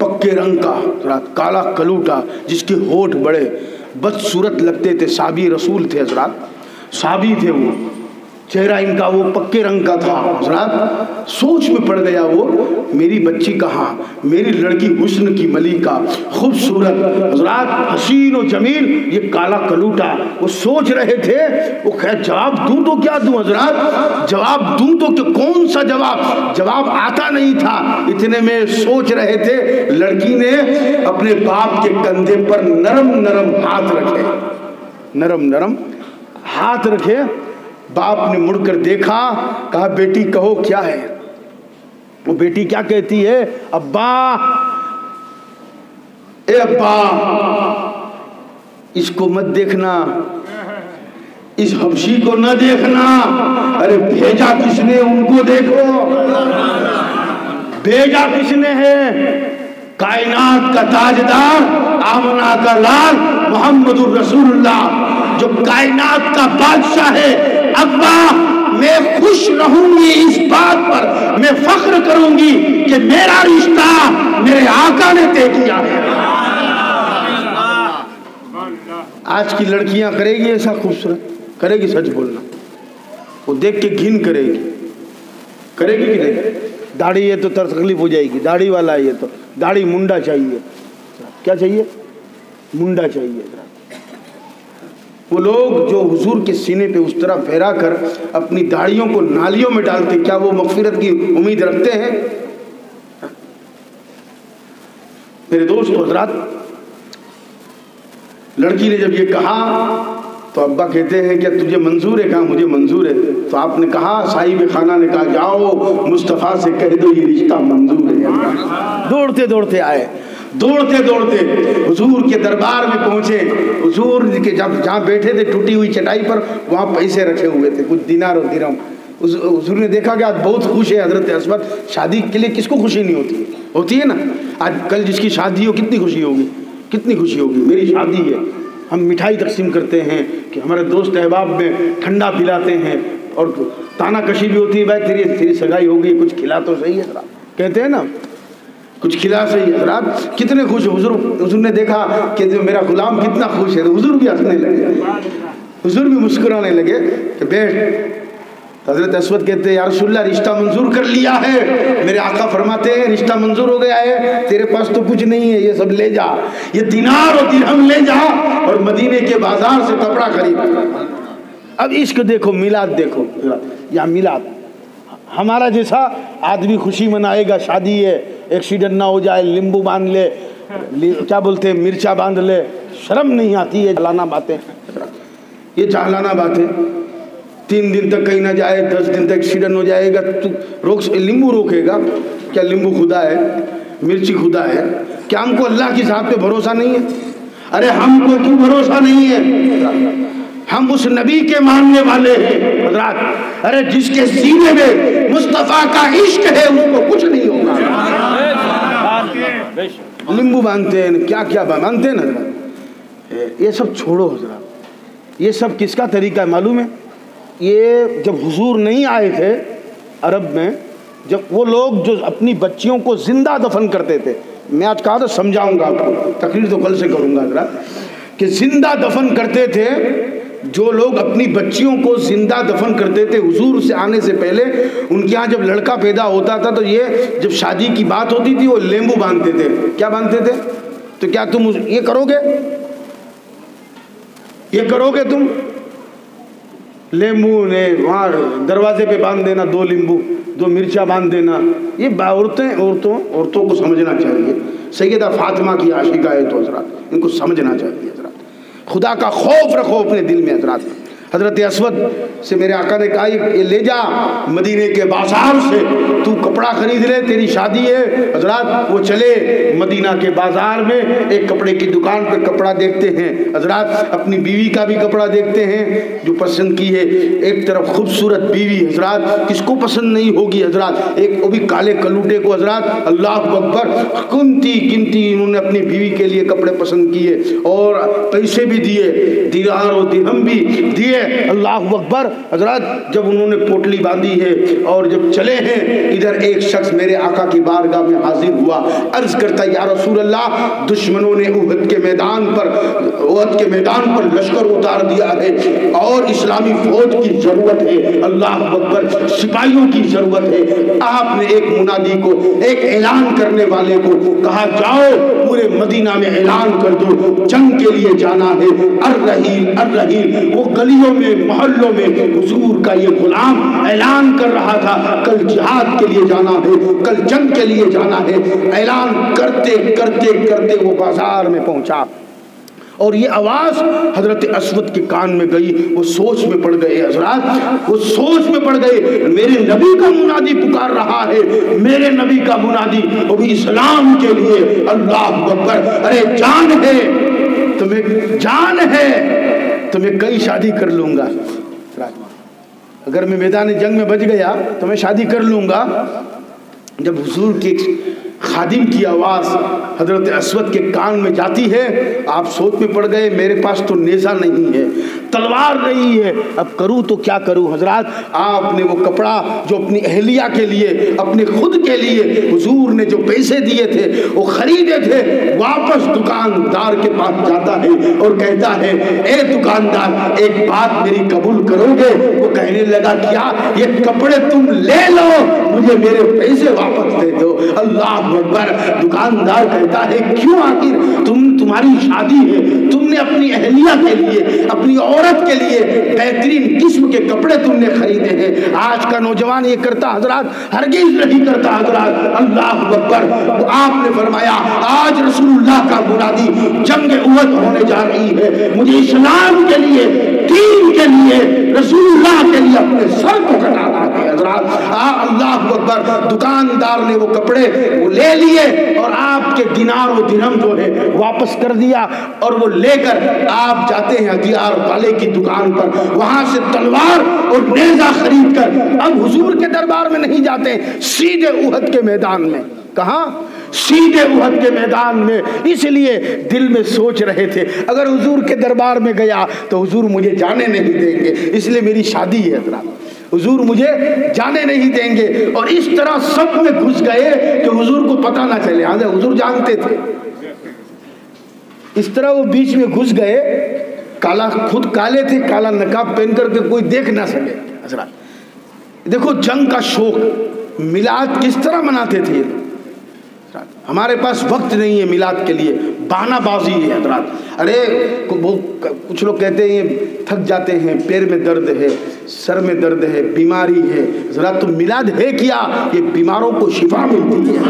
पक्के रंग का, हजरात, काला कलूटा, जिसके होठ बड़े बदसूरत लगते थे। साबी रसूल थे हजरात। साबी थे वो। चेहरा इनका वो पक्के रंग का था, हजरात। सोच में पड़ गया वो, मेरी बच्ची कहाँ मेरी लड़की हुस्न की मलिका खूबसूरत। हजरात, हसीन और जमील, ये काला कलूटा। वो सोच रहे थे, वो खैर जवाब दूँ तो क्या दूँ हजरात? जवाब दूँ तो कि कौन सा जवाब? जवाब आता नहीं था। इतने में सोच रहे थे, लड़की ने अपने बाप के कंधे पर नरम नरम हाथ रखे। नरम नरम हाथ रखे बाप ने मुड़कर देखा, कहा, बेटी, कहो, क्या है? वो बेटी क्या कहती है? अब्बा, ए अब्बा, इसको मत देखना, इस हबशी को न देखना, अरे भेजा किसने, उनको देखो, भेजा किसने है? कायनात का ताजदार, आमना का लाल मोहम्मद रसूलुल्लाह, जो कायनात का बादशाह है अब्बा, मैं खुश रहूँगी इस बात पर। मैं फख्र करूँगी कि मेरा रिश्ता मेरे आका ने तय किया है। आज की लड़कियाँ करेगी ऐसा खूबसूरत? करेगी सच बोलना? वो देख के घिन करेगी। करेगी कि नहीं? दाढ़ी है तो तर तकलीफ़ हो जाएगी। दाढ़ी वाला है ये तो। दाढ़ी मुंडा चाहिए। क्या चाहिए? मुंडा चाहिए। वो लोग जो हुजूर के सीने पे उस तरह फहरा कर अपनी दाढ़ियों को नालियों में डालते, क्या वो मगफिरत की उम्मीद रखते हैं? मेरे दोस्त हजरात, लड़की ने जब ये कहा तो अब्बा कहते हैं कि तुझे मंजूर है, कहा मुझे मंजूर है? तो आपने कहा, साहिब खाना ने कहा, जाओ, मुस्तफ़ा से कह दो, ये रिश्ता मंजूर है। दौड़ते दौड़ते आए। दौड़ते दौड़ते हुजूर के दरबार में पहुँचे। हुजूर के जब जहाँ बैठे थे, टूटी हुई चटाई पर, वहाँ पैसे रखे हुए थे, कुछ दिनार और दिरम हुजूर ने देखा कि आज बहुत खुश है हज़रत असमत। शादी के लिए किसको खुशी नहीं होती? होती है ना? आज कल जिसकी शादी हो, कितनी खुशी होगी? कितनी खुशी होगी? मेरी शादी है। हम मिठाई तकसीम करते हैं कि हमारे दोस्त अहबाब में ठंडा पिलाते हैं और ताना कशी भी होती है, भाई, तेरी तेरी सगाई होगी कुछ खिला तो सही है। कहते हैं ना कुछ खिला सही हजरात कितने खुश हुजूर। ने देखा कि मेरा गुलाम कितना खुश है। तो हुजूर भी हंसने लगे। हुजूर भी मुस्कुराने लगे कि बैठ। हज़रत असवद कहते हैं यारसुल्ला रिश्ता मंजूर कर लिया है। मेरे आका फरमाते हैं, रिश्ता मंजूर हो गया है। तेरे पास तो कुछ नहीं है। ये सब ले जा। ये दिनार और दिरहम ले जा और मदीने के बाज़ार से कपड़ा खरीद। अब इश्क देखो, मिलाद देखो। या मिलाद। हमारा जैसा आदमी खुशी मनाएगा, शादी है एक्सीडेंट ना हो जाए, नींबू बाँध ले क्या बोलते हैं, मिर्चा बाँध ले, शर्म नहीं आती है चलाना बातें। ये चालाना बातें। तीन दिन तक कहीं ना जाए, दस दिन तक एक्सीडेंट हो जाएगा तो रोक, नींबू रोकेगा। क्या नींबू खुदा है? मिर्ची खुदा है? क्या हमको अल्लाह की साहब पे भरोसा नहीं है? अरे हमको क्यों भरोसा नहीं है? हम उस नबी के मानने वाले हैं। हजरात, अरे जिसके सीने में मुस्तफ़ा का इश्क है, उसको कुछ नहीं होगा। नींबू बांधते हैं क्या क्या बांधते हैं ना ये सब छोड़ो हजरात। ये सब किसका तरीका है, मालूम है? ये जब हुजूर नहीं आए थे अरब में, जब वो लोग जो अपनी बच्चियों को ज़िंदा दफन करते थे, मैं आज कहा तो समझाऊँगा आपको, तकरीर तो कल से करूँगा जरा कि ज़िंदा दफन करते थे जो लोग अपनी बच्चियों को ज़िंदा दफन करते थे हुजूर से आने से पहले, उनके यहाँ जब लड़का पैदा होता था तो ये जब शादी की बात होती थी, वो लेंबू बांधते थे। क्या बांधते थे? तो क्या तुम ये करोगे? ये करोगे तुम? लेंबू ने वहाँ दरवाजे पे बाँध देना, दो लींबू, दो मिर्चा बाँध देना। ये औरतें, औरतों औरतों को समझना चाहिए। सैदा फातिमा की आशिका है तो हजरात, इनको समझना चाहिए। खुदा का खौफ रखो अपने दिल में हजरात। हज़रत असवद से मेरे आका ने कहा, ये ले जा, मदीने के बाज़ार से। तू कपड़ा खरीद ले, तेरी शादी है। हजरात, वो चले मदीना के बाज़ार में, एक कपड़े की दुकान पर कपड़ा देखते हैं। हजरात, अपनी बीवी का भी कपड़ा देखते हैं, जो पसंद की है। एक तरफ़ खूबसूरत बीवी, हजरात, किसको पसंद नहीं होगी, हजरात? एक, वो भी काले कलूटे को, हजरात, अल्लाह अकबर। कुंती किमती उन्होंने अपनी बीवी के लिए कपड़े पसंद किए और पैसे भी दिए दीदार और दिहम भी दिए। अल्लाह अकबर। हज़रत, जब उन्होंने पोटली बांधी है और जब चले हैं, इधर एक शख्स मेरे आका की बारगाह में हाजिर हुआ। अर्ज़ करता या रसूल अल्लाह दुश्मनों ने उहद के मैदान पर, उहद के मैदान पर लश्कर उतार दिया है और इस्लामी फौज की ज़रूरत है। अल्लाह अकबर, सिपाहियों की ज़रूरत है। आपने एक मुनादी को, एक ऐलान करने वाले को कहा, जाओ, पूरे मदीना में ऐलान कर दो। जंग के लिए जाना है। अर रहील अर रहील, वो गलियों में, मोहल्लों में हुजूर का ये गुलाम ऐलान कर रहा था, कल जिहाद के लिए जाना है, कल जंग के लिए जाना है, ऐलान करते करते करते वो बाज़ार में पहुँचा। और ये आवाज़ हज़रत असवद के कान में गई, वो सोच में पड़ गए, हज़रत, वो सोच में पड़ गए, मेरे नबी का मुनादी पुकार रहा है, मेरे नबी का मुनादी वो भी इस्लाम के लिए अल्लाह अरे जान है, तुम्हें जान है तो मैं कई शादी कर लूँगा। अगर मैं मैदान जंग में बच गया तो मैं शादी कर लूँगा। जब हजूर के खादिम की आवाज़ हज़रत असवद के कान में जाती है, आप सोच में पड़ गए, मेरे पास तो नेज़ा नहीं है। तलवार नहीं है। अब करूँ तो क्या करूँ? हज़रत, आपने वो कपड़ा जो अपनी अहलिया के लिए, अपने खुद के लिए हुजूर ने जो पैसे दिए थे, वो खरीदे थे, वापस दुकानदार के पास जाता है और कहता है, ए दुकानदार, एक बात मेरी कबूल करोगे? वो कहने लगा, क्या? ये कपड़े तुम ले लो, मुझे मेरे पैसे वापस दे दो। अल्लाह अकबर, दुकानदार कहता है, क्यों आखिर? तुम, तुम्हारी शादी है, तुमने अपनी अहलिया के लिए, अपनी औरत के लिए बेहतरीन किस्म के कपड़े तुमने खरीदे हैं। आज का नौजवान ये करता हजरात, हरगिज नहीं करता हजरात। अल्लाह अकबर, आपने फरमाया, आज रसूलुल्लाह का बुरादी जंग उहद होने जा रही है। मुझे इस्लाम के लिए, दीन के लिए, रसूलुल्लाह के लिए अपने सर को कटाना हजरात अल्लाह अकबर, दुकानदार ने वो कपड़े वो ले लिए और आपके दिनार और दिनम जो है वापस कर दिया और वो लेकर आप जाते हैं हथियार वाले की दुकान पर। वहाँ से तलवार और नेजा खरीद कर अब हुजूर के दरबार में नहीं जाते, सीधे उहद के मैदान में। कहा? सीधे उहद के मैदान में। इसलिए दिल में सोच रहे थे, अगर हुजूर के दरबार में गया तो हुजूर मुझे जाने नहीं देंगे, इसलिए मेरी शादी है हुजूर मुझे जाने नहीं देंगे। और इस तरह सब में घुस गए कि हुजूर को पता ना चले। हाँ हुजूर जानते थे। इस तरह वो बीच में घुस गए। काला, खुद काले थे, काला नकाब पहन करके कोई देख ना सके। देखो, जंग का शोक, मिलाद किस तरह मनाते थे हमारे पास वक्त नहीं है मिलाद के लिए। बानाबाजी है हजरात। अरे वो कुछ लोग कहते हैं, थक जाते हैं, पैर में दर्द है, सर में दर्द है, बीमारी है। ज़रा तो मिलाद है क्या ये बीमारों को शिफा मिलती है?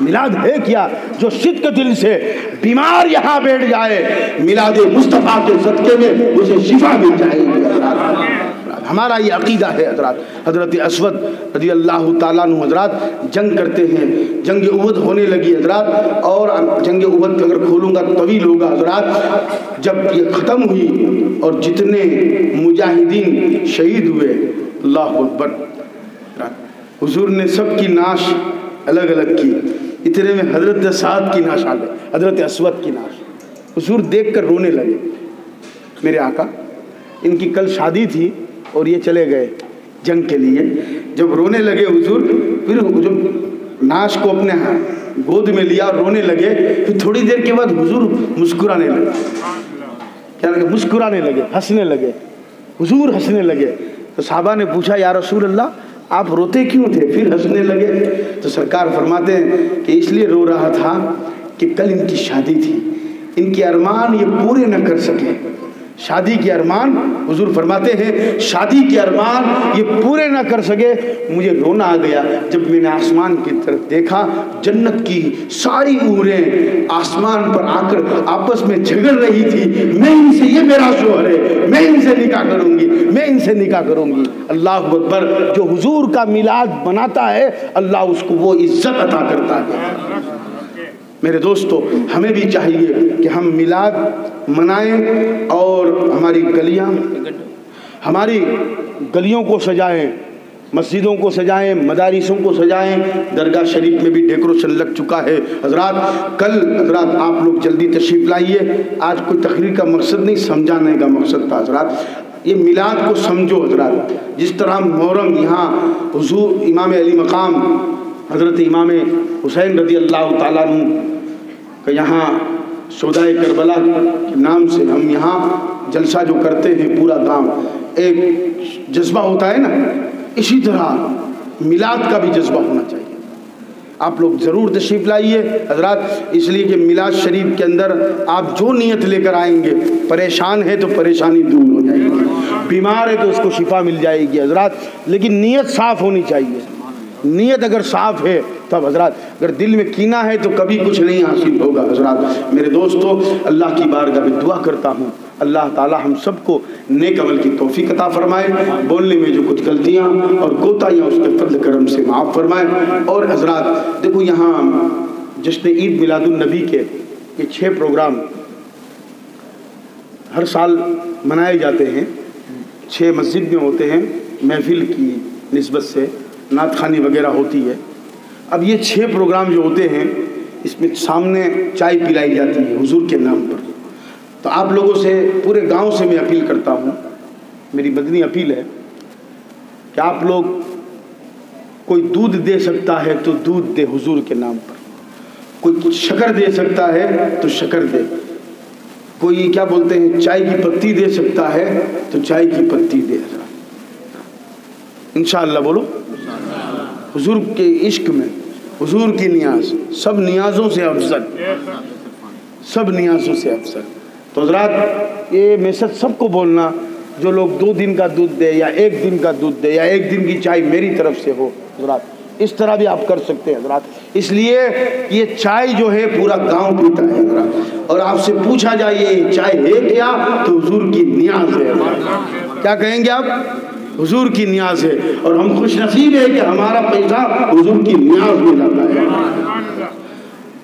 मिलाद है क्या जो सिद्ध दिल से बीमार यहाँ बैठ जाए। मिलाद मुस्तफ़ा के सदके में उसे शिफा मिल जाएगी हमारा ये अकीदा है, हज़रत। हज़रत असवद रज़ी अल्लाह तजरत जंग करते हैं। जंग उबद होने लगी, हज़रत। और जंग उबद अगर खोलूँगा तवील होगा हज़रत, जब ये ख़त्म हुई और जितने मुजाहिदीन शहीद हुए, अल्लाह अकबर। हुजूर ने सबकी नाश अलग अलग की। इतने में हज़रत साद की नाश आ गई, हज़रत असवद की नाश। हुजूर देख कर रोने लगे। मेरे आका, इनकी कल शादी थी और ये चले गए जंग के लिए। जब रोने लगे हुजूर, फिर जब नाश को अपने गोद में लिया रोने लगे, फिर थोड़ी देर के बाद हुजूर मुस्कुराने लगे। क्या लगे? मुस्कुराने लगे, हंसने लगे। हुजूर हंसने लगे। तो साहबा ने पूछा, या रसूल अल्लाह आप रोते क्यों थे? फिर हंसने लगे। तो सरकार फरमाते हैं कि इसलिए रो रहा था कि कल इनकी शादी थी। इनके अरमान ये पूरे न कर सके। शादी के अरमान, हुजूर फरमाते हैं, शादी के अरमान, ये पूरे ना कर सके, मुझे रोना आ गया। जब मैंने आसमान की तरफ़ देखा, जन्नत की सारी उम्रें आसमान पर आकर आपस में झगड़ रही थी। मैं इनसे ये मेरा शोहर है, मैं इनसे निकाह करूँगी, मैं इनसे निकाह करूँगी। अल्लाह अकबर, जो हुजूर का मिलाद बनाता है, अल्लाह उसको वो इज़्ज़त अता करता है। मेरे दोस्तों, हमें भी चाहिए कि हम मिलाद मनाएँ और हमारी गलियाँ, हमारी गलियों को सजाएँ, मस्जिदों को सजाएँ, मदारिसों को सजाएँ। दरगाह शरीफ में भी डेकोरेशन लग चुका है। हजरात, कल हजरात आप लोग जल्दी तशरीफ़ लाइए। आज कोई तकरीर का मकसद नहीं, समझाने का मकसद था हजरात। ये मिलाद को समझो हजरात। जिस तरह मोहरम यहाँ हुजूर, इमाम अली मकाम हज़रत इमाम हुसैन रदी अल्लाह तु का यहाँ सौदाए करबला के नाम से हम यहाँ जलसा जो करते हैं पूरा गाँव, एक जज्बा होता है ना? इसी तरह मिलाद का भी जज्बा होना चाहिए। आप लोग ज़रूर तशरीफ़ लाइए। हज़रत, इसलिए कि मिलाद शरीफ के अंदर आप जो नीयत लेकर आएँगे, परेशान है तो परेशानी दूर हो जाएगी। बीमार है तो उसको शिफा मिल जाएगी हज़रत। लेकिन नीयत साफ़ होनी चाहिए। नीयत अगर साफ़ है तब हज़रत, अगर दिल में कीना है तो कभी कुछ नहीं हासिल होगा। हज़रत, मेरे दोस्तों, अल्लाह की बारगाह में दुआ करता हूँ। अल्लाह ताला हम सबको नेक अमल की तोफ़ी कता फरमाए, बोलने में जो कुछ गलतियाँ और कोताहियाँ उसके फजल करम से माफ़ फरमाए। और हज़रत, देखो यहाँ जश्न ईद मिलादुलनबी के ये छः प्रोग्राम हर साल मनाए जाते हैं। छः मस्जिद में होते हैं, महफिल की नस्बत से। नात खानी वगैरह होती है। अब ये छः प्रोग्राम जो होते हैं, इसमें सामने चाय पिलाई जाती है हुजूर के नाम पर। तो आप लोगों से, पूरे गाँव से मैं अपील करता हूँ, मेरी बदनी अपील है कि आप लोग कोई दूध दे सकता है तो दूध दे हुजूर के नाम पर। कोई शक्कर दे सकता है तो शक्कर दे। कोई क्या बोलते हैं, चाय की पत्ती दे सकता है तो चाय की पत्ती दे। इंशाल्लाह बोलो। हुजूर के इश्क में, हुजूर की न्याज, सब न्याजों से अफजल। सब न्याजों से अफजल। तो हजरात, ये मैसेज सबको बोलना, जो लोग दो दिन का दूध दे या एक दिन का दूध दे या एक दिन की चाय मेरी तरफ़ से हो, हजरात, इस तरह भी आप कर सकते हैं, हजरात। इसलिए ये चाय जो है, पूरा गाँव पीता है, हजरात। और आपसे पूछा जाए, ये चाय है क्या? तो हुजूर की न्याज है क्या कहेंगे आप? हुजूर की न्याज है। और हम खुश नसीब है कि हमारा पैसा हुजूर की न्याज में जाता है।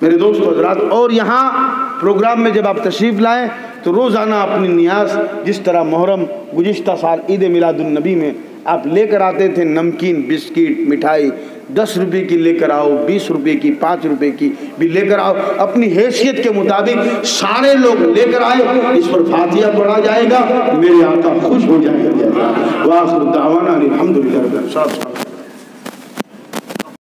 मेरे दोस्त, हजरात, और यहाँ प्रोग्राम में जब आप तशरीफ़ लाएँ तो रोज़ाना अपनी न्याज, जिस तरह मुहर्रम गुज्त साल ईद मिलादुलनबी में आप लेकर आते थे, नमकीन, बिस्किट, मिठाई दस रुपए की लेकर आओ, बीस रुपए की, पाँच रुपए की भी लेकर आओ। अपनी हैसियत के मुताबिक सारे लोग लेकर आए, इस पर फातिया पढ़ा जाएगा, मेरे आका खुश हो जाएगा। वाह अलहमदिल्ला